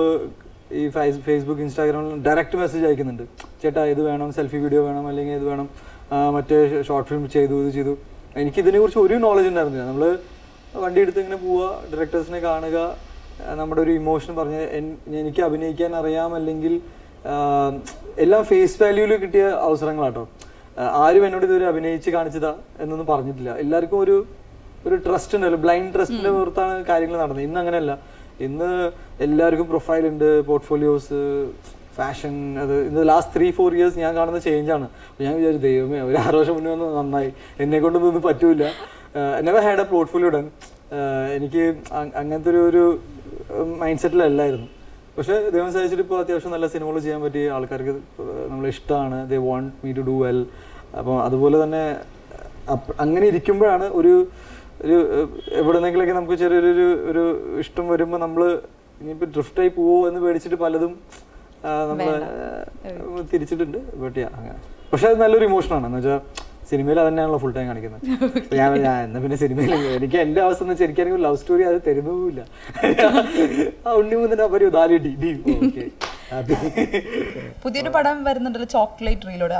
ഈ ഫേസ് ഫേസ്ബുക്ക് ഇൻസ്റ്റാഗ്രാമിൽ ഡയറക്റ്റ് മെസ്സേജ് അയക്കുന്നുണ്ട്. ചേട്ടാ ഇത് വേണം സെൽഫി വീഡിയോ വേണം അല്ലെങ്കിൽ ഇത് വേണം. മറ്റേ ഷോർട്ട് ഫിലിം ചെയ്തു ഇത് ചെയ്തു. എനിക്ക് ഇതിനെക്കുറിച്ച് ഒരു നോളജ് ഉണ്ടായിരുന്നില്ല. നമ്മൾ വണ്ടി എടുത്ത് ഇങ്ങനെ പോവുക ഡയറക്ടേഴ്സിനെ കാണുക നമ്മുടെ ഒരു ഇമോഷൻ പറഞ്ഞ് എനിക്ക് അഭിനയിക്കാൻ അറിയാം അല്ലെങ്കിൽ എല്ലാം ഫേസ് വാല്യൂവിൽ കിട്ടിയ അവസരങ്ങളാട്ടോ. ആരും എന്നോട് ഇതുവരെ അഭിനയിച്ച് കാണിച്ചതാ എന്നൊന്നും പറഞ്ഞിട്ടില്ല. എല്ലാവർക്കും ഒരു ഒരു ട്രസ്റ്റ് ഉണ്ടല്ലോ. ബ്ലൈൻഡ് ട്രസ്റ്റിന്റെ പുറത്താണ് കാര്യങ്ങൾ നടന്നത്. ഇന്ന് അങ്ങനെയല്ല. ഇന്ന് എല്ലാവർക്കും പ്രൊഫൈൽ ഉണ്ട് പോർട്ട്ഫോളിയോസ് ഫാഷൻ അത് ഇന്ന് ലാസ്റ്റ് ത്രീ ഫോർ ഇയേഴ്സ് ഞാൻ കാണുന്ന ചേഞ്ച് ആണ്. അപ്പൊ ഞാൻ വിചാരിച്ചു ദൈവമേ ഒരു ആറ് വർഷം മുന്നേ വന്ന് നന്നായി. എന്നെ കൊണ്ടൊന്നും പറ്റൂല. Never had a portfolio done എനിക്ക് അങ്ങനത്തെ ഒരു ഒരു മൈൻഡ് സെറ്റിലല്ലായിരുന്നു പക്ഷേ ദൈവം സഹായിച്ചിട്ട് ഇപ്പോൾ അത്യാവശ്യം നല്ല സിനിമകൾ ചെയ്യാൻ പറ്റിയ ആൾക്കാർക്ക് നമ്മൾ ഇഷ്ടമാണ് they want me to do well അപ്പോൾ അതുപോലെ തന്നെ അങ്ങനെ ഇരിക്കുമ്പോഴാണ് ഒരു ഒരു എവിടെ എവിടെന്നെങ്കിലൊക്കെ നമുക്ക് ചെറിയൊരു ഒരു ഇഷ്ടം വരുമ്പോൾ നമ്മൾ ഇനിയിപ്പോൾ ഡ്രിഫ്റ്റായി പോവോ എന്ന് പേടിച്ചിട്ട് പലതും നമ്മൾ തിരിച്ചിട്ടുണ്ട് ബട്ട് അങ്ങനെ. പക്ഷെ അത് നല്ലൊരു ഇമോഷനാണ് എന്ന് വെച്ചാൽ സിനിമയിൽ അത് തന്നെയാണല്ലോ ഫുൾ ടൈം കാണിക്കുന്നത്. ഞാൻ ഞാൻ എന്നാ പിന്നെ സിനിമയിൽ എനിക്ക് എന്റെ അവസ്ഥ എന്ന് വെച്ചാൽ എനിക്കാണെങ്കിൽ ലവ് സ്റ്റോറി അത് തരുന്നുമില്ല. ആ ഉണ്ണി മുന്നിന് ഒരു ഉദാലിട്ടി ഡി ഡി ഓക്കെ പുതിയൊരു പടം വരുന്നുണ്ടല്ലോ ചോക്ലേറ്റ് റീലോട്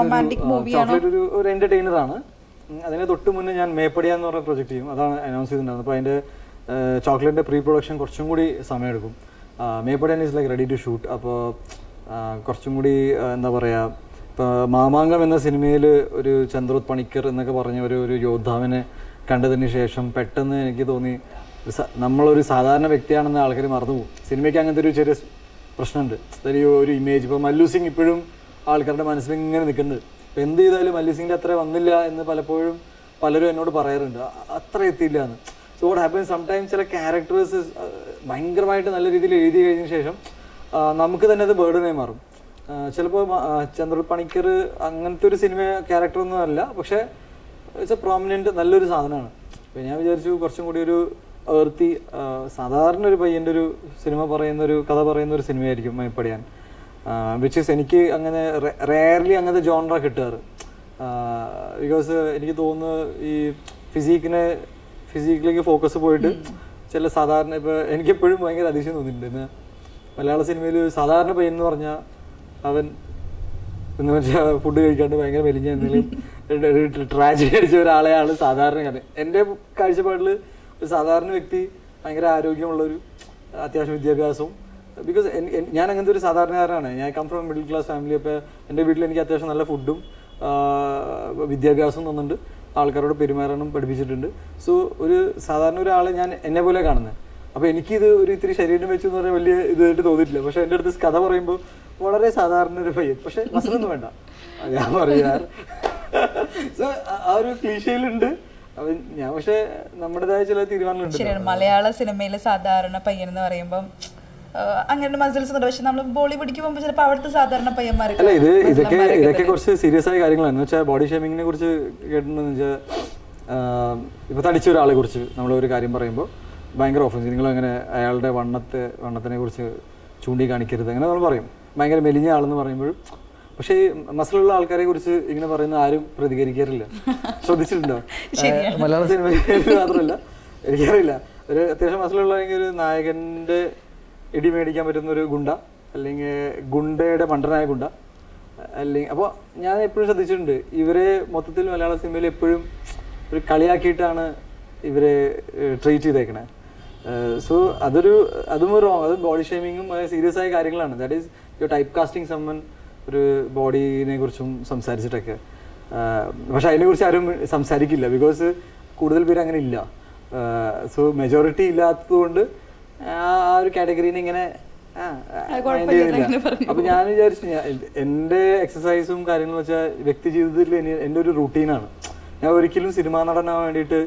റൊമാന്റിക് മൂവിയാണോ ഒരു എന്റർടൈനർ ആണ്? അതിന് തൊട്ട് മുന്നേ ഞാൻ മേപ്പടിയ എന്ന് പറഞ്ഞ പ്രൊജക്ട് ചെയ്യും. അതാണ് അനൗൺസ് ചെയ്തിട്ടുണ്ടായിരുന്നത്. അപ്പോൾ അതിന്റെ ചോക്ലേറ്റിന്റെ പ്രീ പ്രൊഡക്ഷൻ കുറച്ചും കൂടി സമയമെടുക്കും. Meppadiyan is like ready to shoot അപ്പോൾ കുറച്ചും കൂടി എന്താ പറയുക ഇപ്പോൾ മാമാങ്കം എന്ന സിനിമയിൽ ഒരു ചന്ദ്രോത് പണിക്കർ എന്നൊക്കെ പറഞ്ഞ ഒരു ഒരു യോദ്ധാവിനെ കണ്ടതിന് ശേഷം പെട്ടെന്ന് എനിക്ക് തോന്നി നമ്മളൊരു സാധാരണ വ്യക്തിയാണെന്ന് ആൾക്കാർ മറന്നുപോകും സിനിമയ്ക്ക് അങ്ങനത്തെ ഒരു ചെറിയ പ്രശ്നമുണ്ട്. അതായത് ഒരു ഇമേജ് ഇപ്പോൾ മല്ലു സിംഗ് ഇപ്പോഴും ആൾക്കാരുടെ മനസ്സിൽ ഇങ്ങനെ നിൽക്കുന്നത്. ഇപ്പം എന്ത് ചെയ്താലും മല്ലു സിംഗിന്റെ അത്ര വന്നില്ല എന്ന് പലപ്പോഴും പലരും എന്നോട് പറയാറുണ്ട്. അത്ര എത്തിയില്ല എന്ന്. സോ വാട്ട് ഹാപ്പൻ സംടൈംസ് ചില ക്യാരക്ടേഴ്സ് ഭയങ്കരമായിട്ട് നല്ല രീതിയിൽ എഴുതി കഴിഞ്ഞ ശേഷം നമുക്ക് തന്നെ അത് ബേർഡനായി മാറും. ചിലപ്പോൾ ചന്ദ്ര പണിക്കർ അങ്ങനത്തെ ഒരു സിനിമ ക്യാരക്ടർ ഒന്നും അല്ല പക്ഷേ ഇറ്റ്സ് എ പ്രോമിനന്റ് നല്ലൊരു സാധനമാണ്. അപ്പോൾ ഞാൻ വിചാരിച്ചു കുറച്ചും കൂടി ഒരു ഏർത്തി സാധാരണ ഒരു പയ്യന്റെ ഒരു സിനിമ പറയുന്ന ഒരു കഥ പറയുന്ന ഒരു സിനിമയായിരിക്കും മയപ്പടിയാൻ വിച്ച് ഇസ് എനിക്ക് അങ്ങനെ റെയർലി അങ്ങനത്തെ ജോൺറ കിട്ടാറ്. ബിക്കോസ് എനിക്ക് തോന്നുന്നു ഈ ഫിസിക്കിനെ ഫിസിക്കിലേക്ക് ഫോക്കസ് പോയിട്ട് ചില സാധാരണ എനിക്ക് എപ്പോഴും ഭയങ്കര അതിശയം തോന്നിയിട്ടുണ്ട്. മലയാള സിനിമയിൽ സാധാരണ പയ്യൻ എന്ന് പറഞ്ഞാൽ അവൻ എന്ന് വെച്ചാൽ ഫുഡ് കഴിക്കാണ്ട് ഭയങ്കര മെലിഞ്ഞ എന്തെങ്കിലും ട്രാജഡി അടിച്ച ഒരാളെയാണ് സാധാരണ കഥ എന്റെ കാഴ്ചപ്പാടിൽ ഒരു സാധാരണ വ്യക്തി ഭയങ്കര ആരോഗ്യമുള്ള ഒരു അത്യാവശ്യം വിദ്യാഭ്യാസവും ബിക്കോസ് ഞാൻ അങ്ങനത്തെ ഒരു സാധാരണക്കാരനാണ്. ഞാൻ come from middle class family അപ്പോൾ എന്റെ വീട്ടിൽ എനിക്ക് അത്യാവശ്യം നല്ല ഫുഡും വിദ്യാഭ്യാസം തന്നുന്നുണ്ട് ആൾക്കാരോട് പെരുമാറാനും പഠിപ്പിച്ചിട്ടുണ്ട്. സോ ഒരു സാധാരണ ഒരാളെ ഞാൻ എന്നെ പോലെ കാണുന്നത്. അപ്പോൾ എനിക്കിത് ഒരു ഇത്തിരി ശരീരം വെച്ചു എന്ന് പറഞ്ഞാൽ വലിയ ഇതായിട്ട് തോന്നിയിട്ടില്ല. പക്ഷെ എന്റെ അടുത്ത് കഥ പറയുമ്പോൾ വളരെ സാധാരണ ഒരു പയ്യൻ. പക്ഷെ മസിലൊന്നും വേണ്ട. ഞാൻ പറയാ. സോ ആ ഒരു ക്ലീശയിലുണ്ട്. ഞാൻ പക്ഷെ നമ്മുടേതായ ചില തീരുമാനങ്ങളുണ്ട്. മലയാള സിനിമയിലെ സാധാരണ പയ്യൻ എന്ന് പറയുമ്പം ആ, അങ്ങനെ മസിൽസ് ഉണ്ട്. പക്ഷെ നമ്മൾ ബോളിവുഡിക്ക് പോകുമ്പോൾ ചിലപ്പോൾ അവിടുത്തെ സാധാരണ പയ്യന്മാർക്ക് അല്ല ഇത് ഇതൊക്കെ ഇതൊക്കെ കുറച്ച് സീരിയസ് ആയ കാര്യങ്ങളാണ്. എന്ന് വെച്ചാൽ ബോഡി ഷേമിങ്ങിനെ കുറിച്ച് കേട്ടിട്ടുണ്ടെന്ന് വെച്ചാൽ ഇപ്പൊ തടിച്ച ഒരാളെ കുറിച്ച് നമ്മൾ ഒരു കാര്യം പറയുമ്പോൾ ഭയങ്കര ഓഫൻസ് നിങ്ങൾ അങ്ങനെ അയാളുടെ വണ്ണത്തെ വണ്ണത്തിനെ കുറിച്ച് ചൂണ്ടിക്കാണിക്കരുത്. അങ്ങനെ നമ്മൾ പറയും. ഭയങ്കര മെലിഞ്ഞ ആളെന്ന് പറയുമ്പോഴും. പക്ഷേ മസിലുള്ള ആൾക്കാരെ കുറിച്ച് ഇങ്ങനെ പറയുന്ന ആരും പ്രതികരിക്കാറില്ല. ശ്രദ്ധിച്ചിട്ടുണ്ടോ? മലയാള സിനിമയിൽ മാത്രമല്ല എനിക്കറിയില്ല. ഒരു അത്യാവശ്യം മസിലുള്ള ഒരു നായകന്റെ ഇടി മേടിക്കാൻ പറ്റുന്ന ഒരു ഗുണ്ട അല്ലെങ്കിൽ ഗുണ്ടയുടെ മണ്ടനായ ഗുണ്ട അല്ലെങ്കിൽ അപ്പോൾ ഞാൻ എപ്പോഴും ശ്രദ്ധിച്ചിട്ടുണ്ട് ഇവരെ മൊത്തത്തിൽ മലയാള സിനിമയിൽ എപ്പോഴും ഒരു കളിയാക്കിയിട്ടാണ് ഇവരെ ട്രീറ്റ് ചെയ്തേക്കണേ. സോ അതൊരു അതും ഒരു അത് ബോഡി ഷേമിങ്ങും സീരിയസ് ആയ കാര്യങ്ങളാണ്. That is you typecasting സമ്മൻ ഒരു ബോഡീനെ കുറിച്ചും സംസാരിച്ചിട്ടൊക്കെ. പക്ഷെ അതിനെക്കുറിച്ച് ആരും സംസാരിക്കില്ല ബിക്കോസ് കൂടുതൽ പേര് അങ്ങനെ ഇല്ല. സോ മെജോറിറ്റി ഇല്ലാത്തതുകൊണ്ട് ആ ഒരു കാറ്റഗറീനെ ഇങ്ങനെ. അപ്പൊ ഞാൻ വിചാരിച്ചു എന്റെ എക്സസൈസും കാര്യങ്ങളും വെച്ചാൽ വ്യക്തി ജീവിതത്തിൽ എനി- എന്റെ ഒരു റൂട്ടീനാണ് ഞാൻ ഒരിക്കലും സിനിമാ നടനാൻ വേണ്ടിയിട്ട്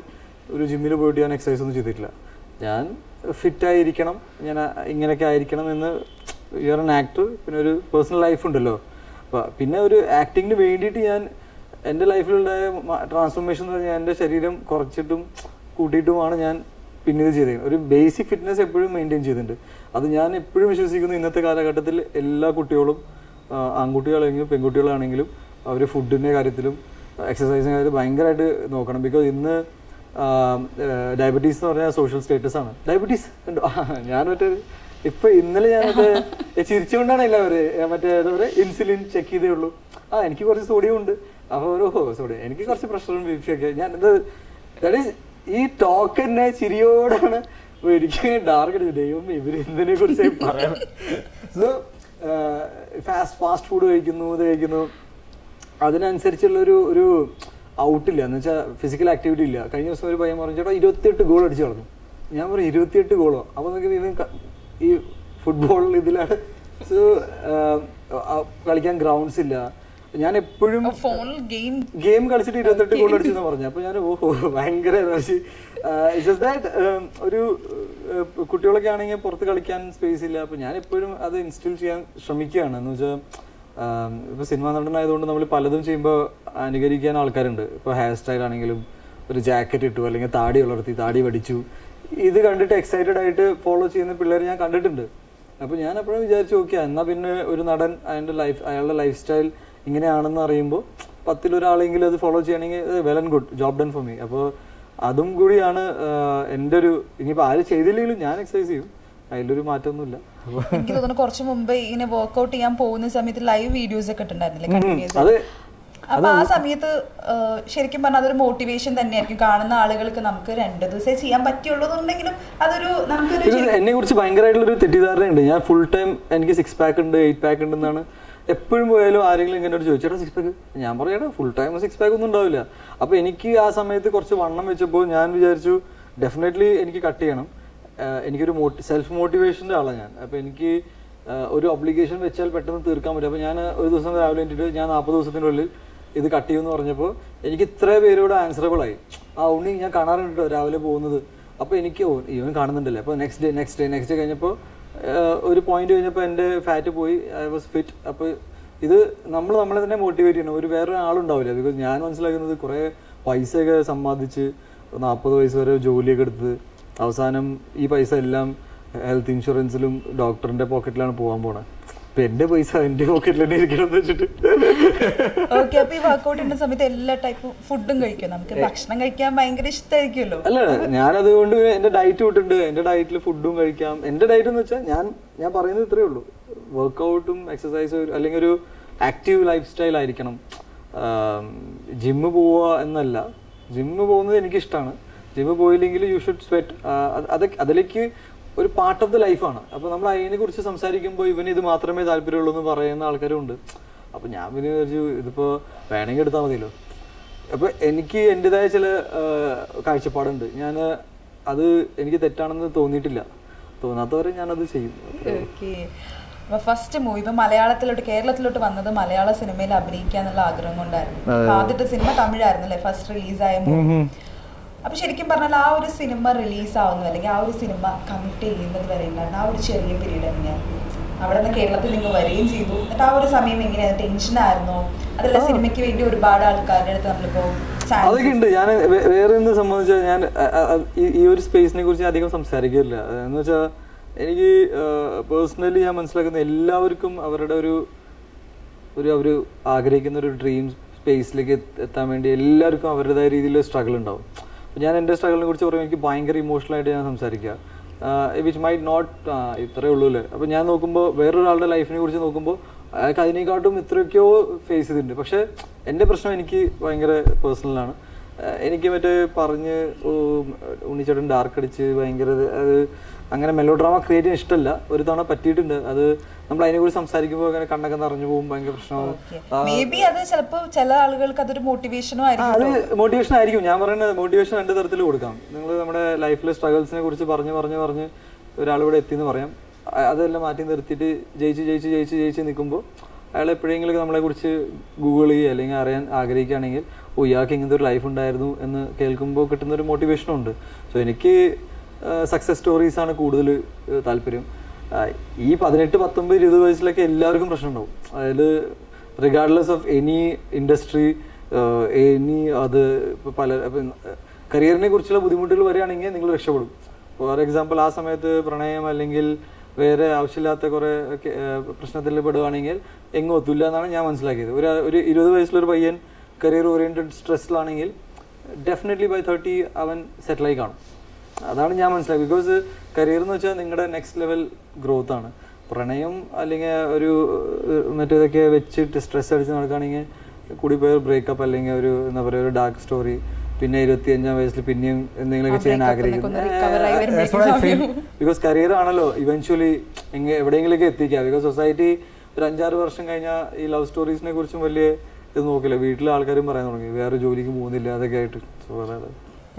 ഒരു ജിമ്മിൽ പോയിട്ട് ഞാൻ എക്സസൈസ് ഒന്നും ചെയ്തിട്ടില്ല. ഞാൻ ഫിറ്റ് ആയിരിക്കണം ഞാൻ ഇങ്ങനെയൊക്കെ ആയിരിക്കണം എന്ന് യുവർ ആൻ ആക്ടർ പിന്നെ ഒരു പേഴ്സണൽ ലൈഫ് ഉണ്ടല്ലോ. അപ്പൊ പിന്നെ ഒരു ആക്ടിങ്ങിന് വേണ്ടിയിട്ട് ഞാൻ എന്റെ ലൈഫിലുണ്ടായ ട്രാൻസ്ഫോർമേഷൻ എന്ന് പറഞ്ഞാൽ എന്റെ ശരീരം കുറച്ചിട്ടും കൂട്ടിയിട്ടുമാണ് ഞാൻ പിന്നെ ഇത് ചെയ്തത് ഒരു ബേസിക് ഫിറ്റ്നസ് എപ്പോഴും മെയിന്റെയിൻ ചെയ്തിട്ടുണ്ട്. അത് ഞാൻ എപ്പോഴും വിശ്വസിക്കുന്നു ഇന്നത്തെ കാലഘട്ടത്തിൽ എല്ലാ കുട്ടികളും ആൺകുട്ടികളാണെങ്കിലും പെൺകുട്ടികളാണെങ്കിലും അവർ ഫുഡിന്റെ കാര്യത്തിലും എക്സസൈസിന്റെ കാര്യത്തിൽ ഭയങ്കരമായിട്ട് നോക്കണം. ബിക്കോസ് ഇന്ന് ഡയബറ്റീസ് എന്ന് പറഞ്ഞാൽ സോഷ്യൽ സ്റ്റേറ്റസ് ആണ്. ഡയബറ്റീസ് ഉണ്ടോ? ഞാൻ മറ്റേ ഇപ്പൊ ഇന്നലെ ഞാൻ മറ്റേ ചിരിച്ചുകൊണ്ടാണ് എല്ലാവരും മറ്റേ എന്താ പറയുക ഇൻസുലിൻ ചെക്ക് ചെയ്തേ ഉള്ളൂ. ആ എനിക്ക് കുറച്ച് സോഡിയം ഉണ്ട്. അപ്പോൾ ഓരോ സോഡിയം എനിക്ക് കുറച്ച് പ്രഷറും ബി ഒക്കെ. ഞാൻ ദാറ്റ് is ഈ ടോക്ക് തന്നെ ചിരിയോടാണ് എനിക്ക് ഡാർക്ക് അടിച്ചു ദൈവം ഇവർ എന്തിനെ കുറിച്ച് പറയണം? സോ ഫാസ്റ്റ് ഫാസ്റ്റ് ഫുഡ് കഴിക്കുന്നു ഇത് കഴിക്കുന്നു. അതിനനുസരിച്ചുള്ളൊരു ഒരു ഔട്ടില്ല എന്ന് വെച്ചാൽ ഫിസിക്കൽ ആക്ടിവിറ്റി ഇല്ല. കഴിഞ്ഞ ദിവസം ഒരു പയ്യൻ പറഞ്ഞു ചേട്ടാ ഇരുപത്തിയെട്ട് ഗോൾ അടിച്ചു കളഞ്ഞു ഞാൻ പറഞ്ഞു ഇരുപത്തിയെട്ട് ഗോളോ അപ്പോൾ നിങ്ങൾക്ക് ഇത് ഈ ഫുട്ബോൾ ഇതിലാണ്. സോ കളിക്കാൻ ഗ്രൗണ്ട്സ് ഇല്ല. ഞാൻ എപ്പോഴും ഫോണിൽ ഗെയിം ഗെയിം കളിച്ചിട്ട് ഇരുപത്തെട്ട് ഗോൾ അടിച്ചെന്ന് പറഞ്ഞു. അപ്പൊ ഞാൻ ഓഹോ ഭയങ്കര എനർജി ജസ്റ്റ് ദാറ്റ് ഒരു കുട്ടികളൊക്കെ ആണെങ്കിൽ പുറത്ത് കളിക്കാൻ സ്പേസ് ഇല്ല. അപ്പൊ ഞാൻ എപ്പോഴും അത് ഇൻസ്റ്റിൽ ചെയ്യാൻ ശ്രമിക്കുകയാണ്. എന്ന് വെച്ചാൽ ഇപ്പൊ സിനിമാ നടനായതുകൊണ്ട് നമ്മൾ പലതും ചെയ്യുമ്പോൾ അനുകരിക്കാൻ ആൾക്കാരുണ്ട്. ഇപ്പൊ ഹെയർ സ്റ്റൈൽ ആണെങ്കിലും ഒരു ജാക്കറ്റ് ഇട്ടു അല്ലെങ്കിൽ താടി വളർത്തി താടി വടിച്ചു. ഇത് കണ്ടിട്ട് എക്സൈറ്റഡ് ആയിട്ട് ഫോളോ ചെയ്യുന്ന പിള്ളേർ ഞാൻ കണ്ടിട്ടുണ്ട്. അപ്പൊ ഞാൻ എപ്പോഴും വിചാരിച്ചു നോക്കിയാ എന്നാ പിന്നെ ഒരു നടൻ അയാളുടെ ലൈഫ് അയാളുടെ ലൈഫ് സ്റ്റൈൽ ഇങ്ങനെയാണെന്ന് അറിയുമ്പോൾ പത്തിലൊരാളെങ്കിലും അത് ഫോളോ ചെയ്യണമെങ്കിൽ well and good job done for me അപ്പോൾ അതും കൂടിയാണ് എന്റെ ഒരു ഇനിയിപ്പോൾ ആര് ചെയ്തില്ലെങ്കിലും ഞാൻ എക്സസൈസ് ചെയ്യും. അതിലൊരു മാറ്റമൊന്നുമില്ല. എനിക്ക് തോന്നുന്നു കുറച്ച് മുമ്പ് ഇങ്ങനെ വർക്ക്ഔട്ട് ചെയ്യാൻ പോകുന്ന സമയത്ത് ലൈവ് വീഡിയോസ് ഒക്കെ ഇട്ടുണ്ടായിരുന്നില്ലേ അപ്പൊ ആ സമയത്ത് ശരിക്കും പറഞ്ഞാൽ അതൊരു മോട്ടിവേഷൻ തന്നെയായിരിക്കും. കാണുന്ന ആളുകൾക്ക് നമുക്ക് രണ്ട് ദിവസമേ ചെയ്യാൻ പറ്റുള്ളൂന്നുണ്ടെങ്കിലും അതൊരു നമുക്കൊരു എന്നെ കുറിച്ച് ഭയങ്കരമായിട്ടുള്ളൊരു തെറ്റിദ്ധാരണയുണ്ട്. ഞാൻ ഫുൾ ടൈം എനിക്ക് സിക്സ് പാക്ക് ഉണ്ട് എയ്റ്റ് പാക്ക് ഉണ്ടെന്നാണ് എപ്പോഴും പോയാലും ആരെങ്കിലും ഇങ്ങനെ ഒരു ചോദിച്ചേട്ടാ സിക്സ് പാക്ക് ഞാൻ പറയണ ഫുൾ ടൈം സിക്സ് പാക്ക് ഒന്നും ഉണ്ടാവില്ല. അപ്പൊ എനിക്ക് ആ സമയത്ത് കുറച്ച് വണ്ണം വെച്ചപ്പോൾ ഞാൻ വിചാരിച്ചു ഡെഫിനറ്റ്ലി എനിക്ക് കട്ട് ചെയ്യണം. എനിക്കൊരു മോട്ടി സെൽഫ് മോട്ടിവേഷന്റെ ആളാണ് ഞാൻ. അപ്പോൾ എനിക്ക് ഒരു ഒബ്ലിഗേഷൻ വെച്ചാൽ പെട്ടെന്ന് തീർക്കാൻ പറ്റും. അപ്പോൾ ഞാൻ ഒരു ദിവസം രാവിലെ എണീറ്റിട്ട് ഞാൻ നാൽപ്പത് ദിവസത്തിനുള്ളിൽ ഇത് കട്ട് ചെയ്യുമെന്ന് പറഞ്ഞപ്പോൾ എനിക്ക് ഇത്ര പേരോട് ആൻസറബിൾ ആയി. ആ ഉണ്ണി ഞാൻ കാണാറുണ്ട് രാവിലെ പോകുന്നത്. അപ്പോൾ എനിക്ക് ഇവൻ കാണുന്നുണ്ടല്ലേ. അപ്പോൾ next day next day next day കഴിഞ്ഞപ്പോൾ ഒരു പോയിന്റ് കഴിഞ്ഞപ്പോൾ എന്റെ ഫാറ്റ് പോയി ഐ വാസ് ഫിറ്റ് അപ്പോൾ ഇത് നമ്മൾ നമ്മളെ തന്നെ മോട്ടിവേറ്റ് ചെയ്യണം. ഒരു വേറെ ആളുണ്ടാവില്ല. ബിക്കോസ് ഞാൻ മനസ്സിലാക്കുന്നത് കുറേ പൈസയൊക്കെ സമ്പാദിച്ച് നാൽപ്പത് വയസ്സ് വരെ ജോലിയൊക്കെ എടുത്ത് അവസാനം ഈ പൈസ എല്ലാം ഹെൽത്ത് ഇൻഷുറൻസിലും ഡോക്ടറിന്റെ പോക്കറ്റിലാണ് പോകാൻ പോണത് എന്റെ പൈസ എന്റെ പോക്കറ്റിൽ തന്നെ ഇരിക്കണം എന്ന് വെച്ചിട്ട്. ഓക്കെ അപ്പൊ ഈ വർക്ക്ഔട്ട് ചെയ്യുന്ന സമയത്ത് എല്ലാ ടൈപ്പ് ഫുഡും കഴിക്കും. നമുക്ക് ഭക്ഷണം കഴിക്കാൻ ഭയങ്കര ഇഷ്ടമായിരിക്കുമല്ലോ അല്ല ഞാൻ അതുകൊണ്ട് എന്റെ ഡയറ്റ് വിട്ടിട്ടുണ്ട്. എന്റെ ഡയറ്റിൽ ഫുഡും കഴിക്കാം. എന്റെ ഡയറ്റ് എന്ന് വെച്ചാൽ ഞാൻ ഞാൻ പറയുന്നത് ഇത്രയേ ഉള്ളൂ. വർക്കൗട്ടും എക്സസൈസും അല്ലെങ്കിൽ ഒരു ആക്റ്റീവ് ലൈഫ് സ്റ്റൈൽ ആയിരിക്കണം ജിമ്മ് പോവുക എന്നല്ല. ജിമ്മ് പോകുന്നത് എനിക്കിഷ്ടമാണ് ജിമ്മ് പോയില്ലെങ്കിൽ യു ഷുഡ് സ്വെറ്റ് അതൊക്കെ അതിലേക്ക് ഒരു പാർട്ട് ഓഫ് ദ ലൈഫാണ് അപ്പോൾ നമ്മൾ അതിനെ കുറിച്ച് സംസാരിക്കുമ്പോൾ ഇവന് ഇത് മാത്രമേ താല്പര്യമുള്ളൂ എന്ന് പറയുന്ന ആൾക്കാരും ഉണ്ട് അപ്പോൾ ഞാൻ പിന്നെ വിചാരിച്ചു ഇതിപ്പോൾ വേണമെങ്കിൽ എടുത്താൽ മതിയല്ലോ. അപ്പോൾ എനിക്ക് എന്റെതായ ചില കാഴ്ചപ്പാടുണ്ട്. ഞാൻ അത് എനിക്ക് തെറ്റാണെന്ന് തോന്നിയിട്ടില്ല. തോന്നാത്തവരെ ഞാനത് ചെയ്യും. ഓക്കെ അപ്പൊ ഫസ്റ്റ് മൂവി ഇപ്പൊ മലയാളത്തിലോട്ട് കേരളത്തിലോട്ട് വന്നത് മലയാള സിനിമയിൽ അഭിനയിക്കുക എന്നുള്ള ആഗ്രഹം കൊണ്ടായിരുന്നു. ആദ്യത്തെ സിനിമ തമിഴായിരുന്നു അല്ലെ ഫസ്റ്റ് റിലീസായ മൂവി അപ്പൊ ശരിക്കും പറഞ്ഞാൽ ആ ഒരു സിനിമ റിലീസ് ആവുന്നു അല്ലെങ്കിൽ ആ ഒരു സിനിമ കമ്മിറ്റ് ചെയ്യുന്നത് വരെ ഉണ്ടായിരുന്നു. ആ ഒരു ചെറിയ പീരീഡ് എങ്ങനെയാണ് അവിടെ നിന്ന് കേരളത്തിൽ നിങ്ങൾ വരികയും ചെയ്തു. എന്നിട്ട് ആ ഒരു സമയം എങ്ങനെയാണ് ടെൻഷൻ ആയിരുന്നോ. അതല്ല സിനിമയ്ക്ക് വേണ്ടി ഒരുപാട് ആൾക്കാരുടെ അടുത്ത് നമ്മളിപ്പോ അതൊക്കെ ഉണ്ട്. ഞാൻ വേറെ എന്ത് സംബന്ധിച്ചാൽ ഞാൻ ഈ- ഒരു സ്പേസിനെ കുറിച്ച് അധികം സംസാരിക്കില്ല എന്ന് വെച്ചാൽ എനിക്ക് പേഴ്സണലി ഞാൻ മനസ്സിലാക്കുന്ന എല്ലാവർക്കും അവരുടെ ഒരു ഒരു അവർ ആഗ്രഹിക്കുന്ന ഒരു ഡ്രീം സ്പേസിലേക്ക് എത്താൻ വേണ്ടി എല്ലാവർക്കും അവരുടേതായ രീതിയിൽ സ്ട്രഗിൾ ഉണ്ടാവും. അപ്പോൾ ഞാൻ എന്റെ സ്ട്രഗിളിനെ കുറിച്ച് പറയുമ്പോൾ എനിക്ക് ഭയങ്കര ഇമോഷണലായിട്ട് ഞാൻ സംസാരിക്കുക. വിച്ച് മൈ നോട്ട് ഇത്രയേ ഉള്ളൂ അല്ലേ? അപ്പോൾ ഞാൻ നോക്കുമ്പോൾ വേറൊരാളുടെ ലൈഫിനെ കുറിച്ച് നോക്കുമ്പോൾ അയാൾക്ക് അതിനെക്കാട്ടും ഇത്രയൊക്കെയോ ഫേസ് ചെയ്തിട്ടുണ്ട്. പക്ഷേ എന്റെ പ്രശ്നം എനിക്ക് ഭയങ്കര പേഴ്സണലാണ് എനിക്ക് മറ്റേ പറഞ്ഞ് ഉണ്ണിച്ചേട്ടൻ ഡാർക്ക് അടിച്ച് ഭയങ്കര അത് അങ്ങനെ മെലോ ഡ്രാമ ക്രിയേറ്റ് ചെയ്യാൻ ഇഷ്ടമല്ല. ഒരു തവണ പറ്റിയിട്ടുണ്ട്. അത് നമ്മൾ അതിനെ അതിനെക്കുറിച്ച് സംസാരിക്കുമ്പോൾ അങ്ങനെ കണ്ണൊക്കെ നിറഞ്ഞു പോകും ഭയങ്കര പ്രശ്നമാണ് അത് ചില ആളുകൾക്ക് അതൊരു മോട്ടിവേഷനോ അത് മോട്ടിവേഷൻ ആയിരിക്കും. ഞാൻ പറയുന്നത് മോട്ടിവേഷൻ രണ്ട് തരത്തിൽ കൊടുക്കാം. നിങ്ങൾ നമ്മുടെ ലൈഫിലെ സ്ട്രഗിൾസിനെ കുറിച്ച് പറഞ്ഞ് പറഞ്ഞ് പറഞ്ഞ് ഒരാളിവിടെ എത്തി എത്തിയെന്ന് പറയാം. അതെല്ലാം മാറ്റി നിർത്തിയിട്ട് ജയിച്ച് ജയിച്ച് ജയിച്ച് ജയിച്ച് നിൽക്കുമ്പോൾ അയാൾ എപ്പോഴെങ്കിലും നമ്മളെ കുറിച്ച് ഗൂഗിൾ ചെയ്യുക അല്ലെങ്കിൽ അറിയാൻ ആഗ്രഹിക്കുകയാണെങ്കിൽ ഓ ഇയാൾക്ക് ഇങ്ങനത്തെ ഒരു ലൈഫ് ഉണ്ടായിരുന്നു എന്ന് കേൾക്കുമ്പോൾ കിട്ടുന്ന ഒരു മോട്ടിവേഷനും ഉണ്ട്. സോ എനിക്ക് സക്സസ് സ്റ്റോറീസ് ആണ് കൂടുതൽ താല്പര്യം. ഈ പതിനെട്ട് പത്തൊമ്പത് ഇരുപത് വയസ്സിലൊക്കെ എല്ലാവർക്കും പ്രശ്നം ഉണ്ടാവും അതായത് regardless of any industry any അത് പല കരിയറിനെ കുറിച്ചുള്ള ബുദ്ധിമുട്ടുകൾ വരികയാണെങ്കിൽ നിങ്ങൾ രക്ഷപ്പെടും. ഫോർ എക്സാമ്പിൾ ആ സമയത്ത് പ്രണയം അല്ലെങ്കിൽ വേറെ ആവശ്യമില്ലാത്ത കുറേ പ്രശ്നത്തിൽ പെടുകയാണെങ്കിൽ എങ്ങും ഒത്തില്ല എന്നാണ് ഞാൻ മനസ്സിലാക്കിയത്. ഒരു ഒരു ഇരുപത് വയസ്സിലൊരു പയ്യൻ കരിയർ ഓറിയന്റഡ് സ്ട്രെസ്സിലാണെങ്കിൽ ഡെഫിനറ്റ്ലി ബൈ തേർട്ടി അവൻ സെറ്റിലായി കാണും. അതാണ് ഞാൻ മനസ്സിലാക്കി ബിക്കോസ് കരിയർ എന്ന് വെച്ചാൽ നിങ്ങളുടെ നെക്സ്റ്റ് ലെവൽ ഗ്രോത്ത് ആണ്. പ്രണയം അല്ലെങ്കിൽ ഒരു മറ്റേതൊക്കെ വെച്ചിട്ട് സ്ട്രെസ് അടിച്ച് നടക്കുകയാണെങ്കിൽ കൂടി പോയ ബ്രേക്കപ്പ് അല്ലെങ്കിൽ ഒരു എന്താ പറയുക ഒരു ഡാർക്ക് സ്റ്റോറി പിന്നെ ഇരുപത്തി അഞ്ചാം വയസ്സിൽ പിന്നെയും എന്തെങ്കിലുമൊക്കെ ചെയ്യാൻ ആഗ്രഹിക്കുന്നു. ബിക്കോസ് കരിയർ ആണല്ലോ ഇവൻച്വലി എങ്ങ എവിടെയെങ്കിലൊക്കെ എത്തിക്കാം. ബിക്കോസ് സൊസൈറ്റി ഒരു അഞ്ചാറ് വർഷം കഴിഞ്ഞാൽ ഈ ലവ് സ്റ്റോറീസിനെ കുറിച്ചും വലിയ ഇത് നോക്കില്ല. വീട്ടിലെ ആൾക്കാരും പറയാൻ തുടങ്ങി വേറെ ജോലിക്ക് പോകുന്നില്ല അതൊക്കെ ആയിട്ട്. സോ അതായത്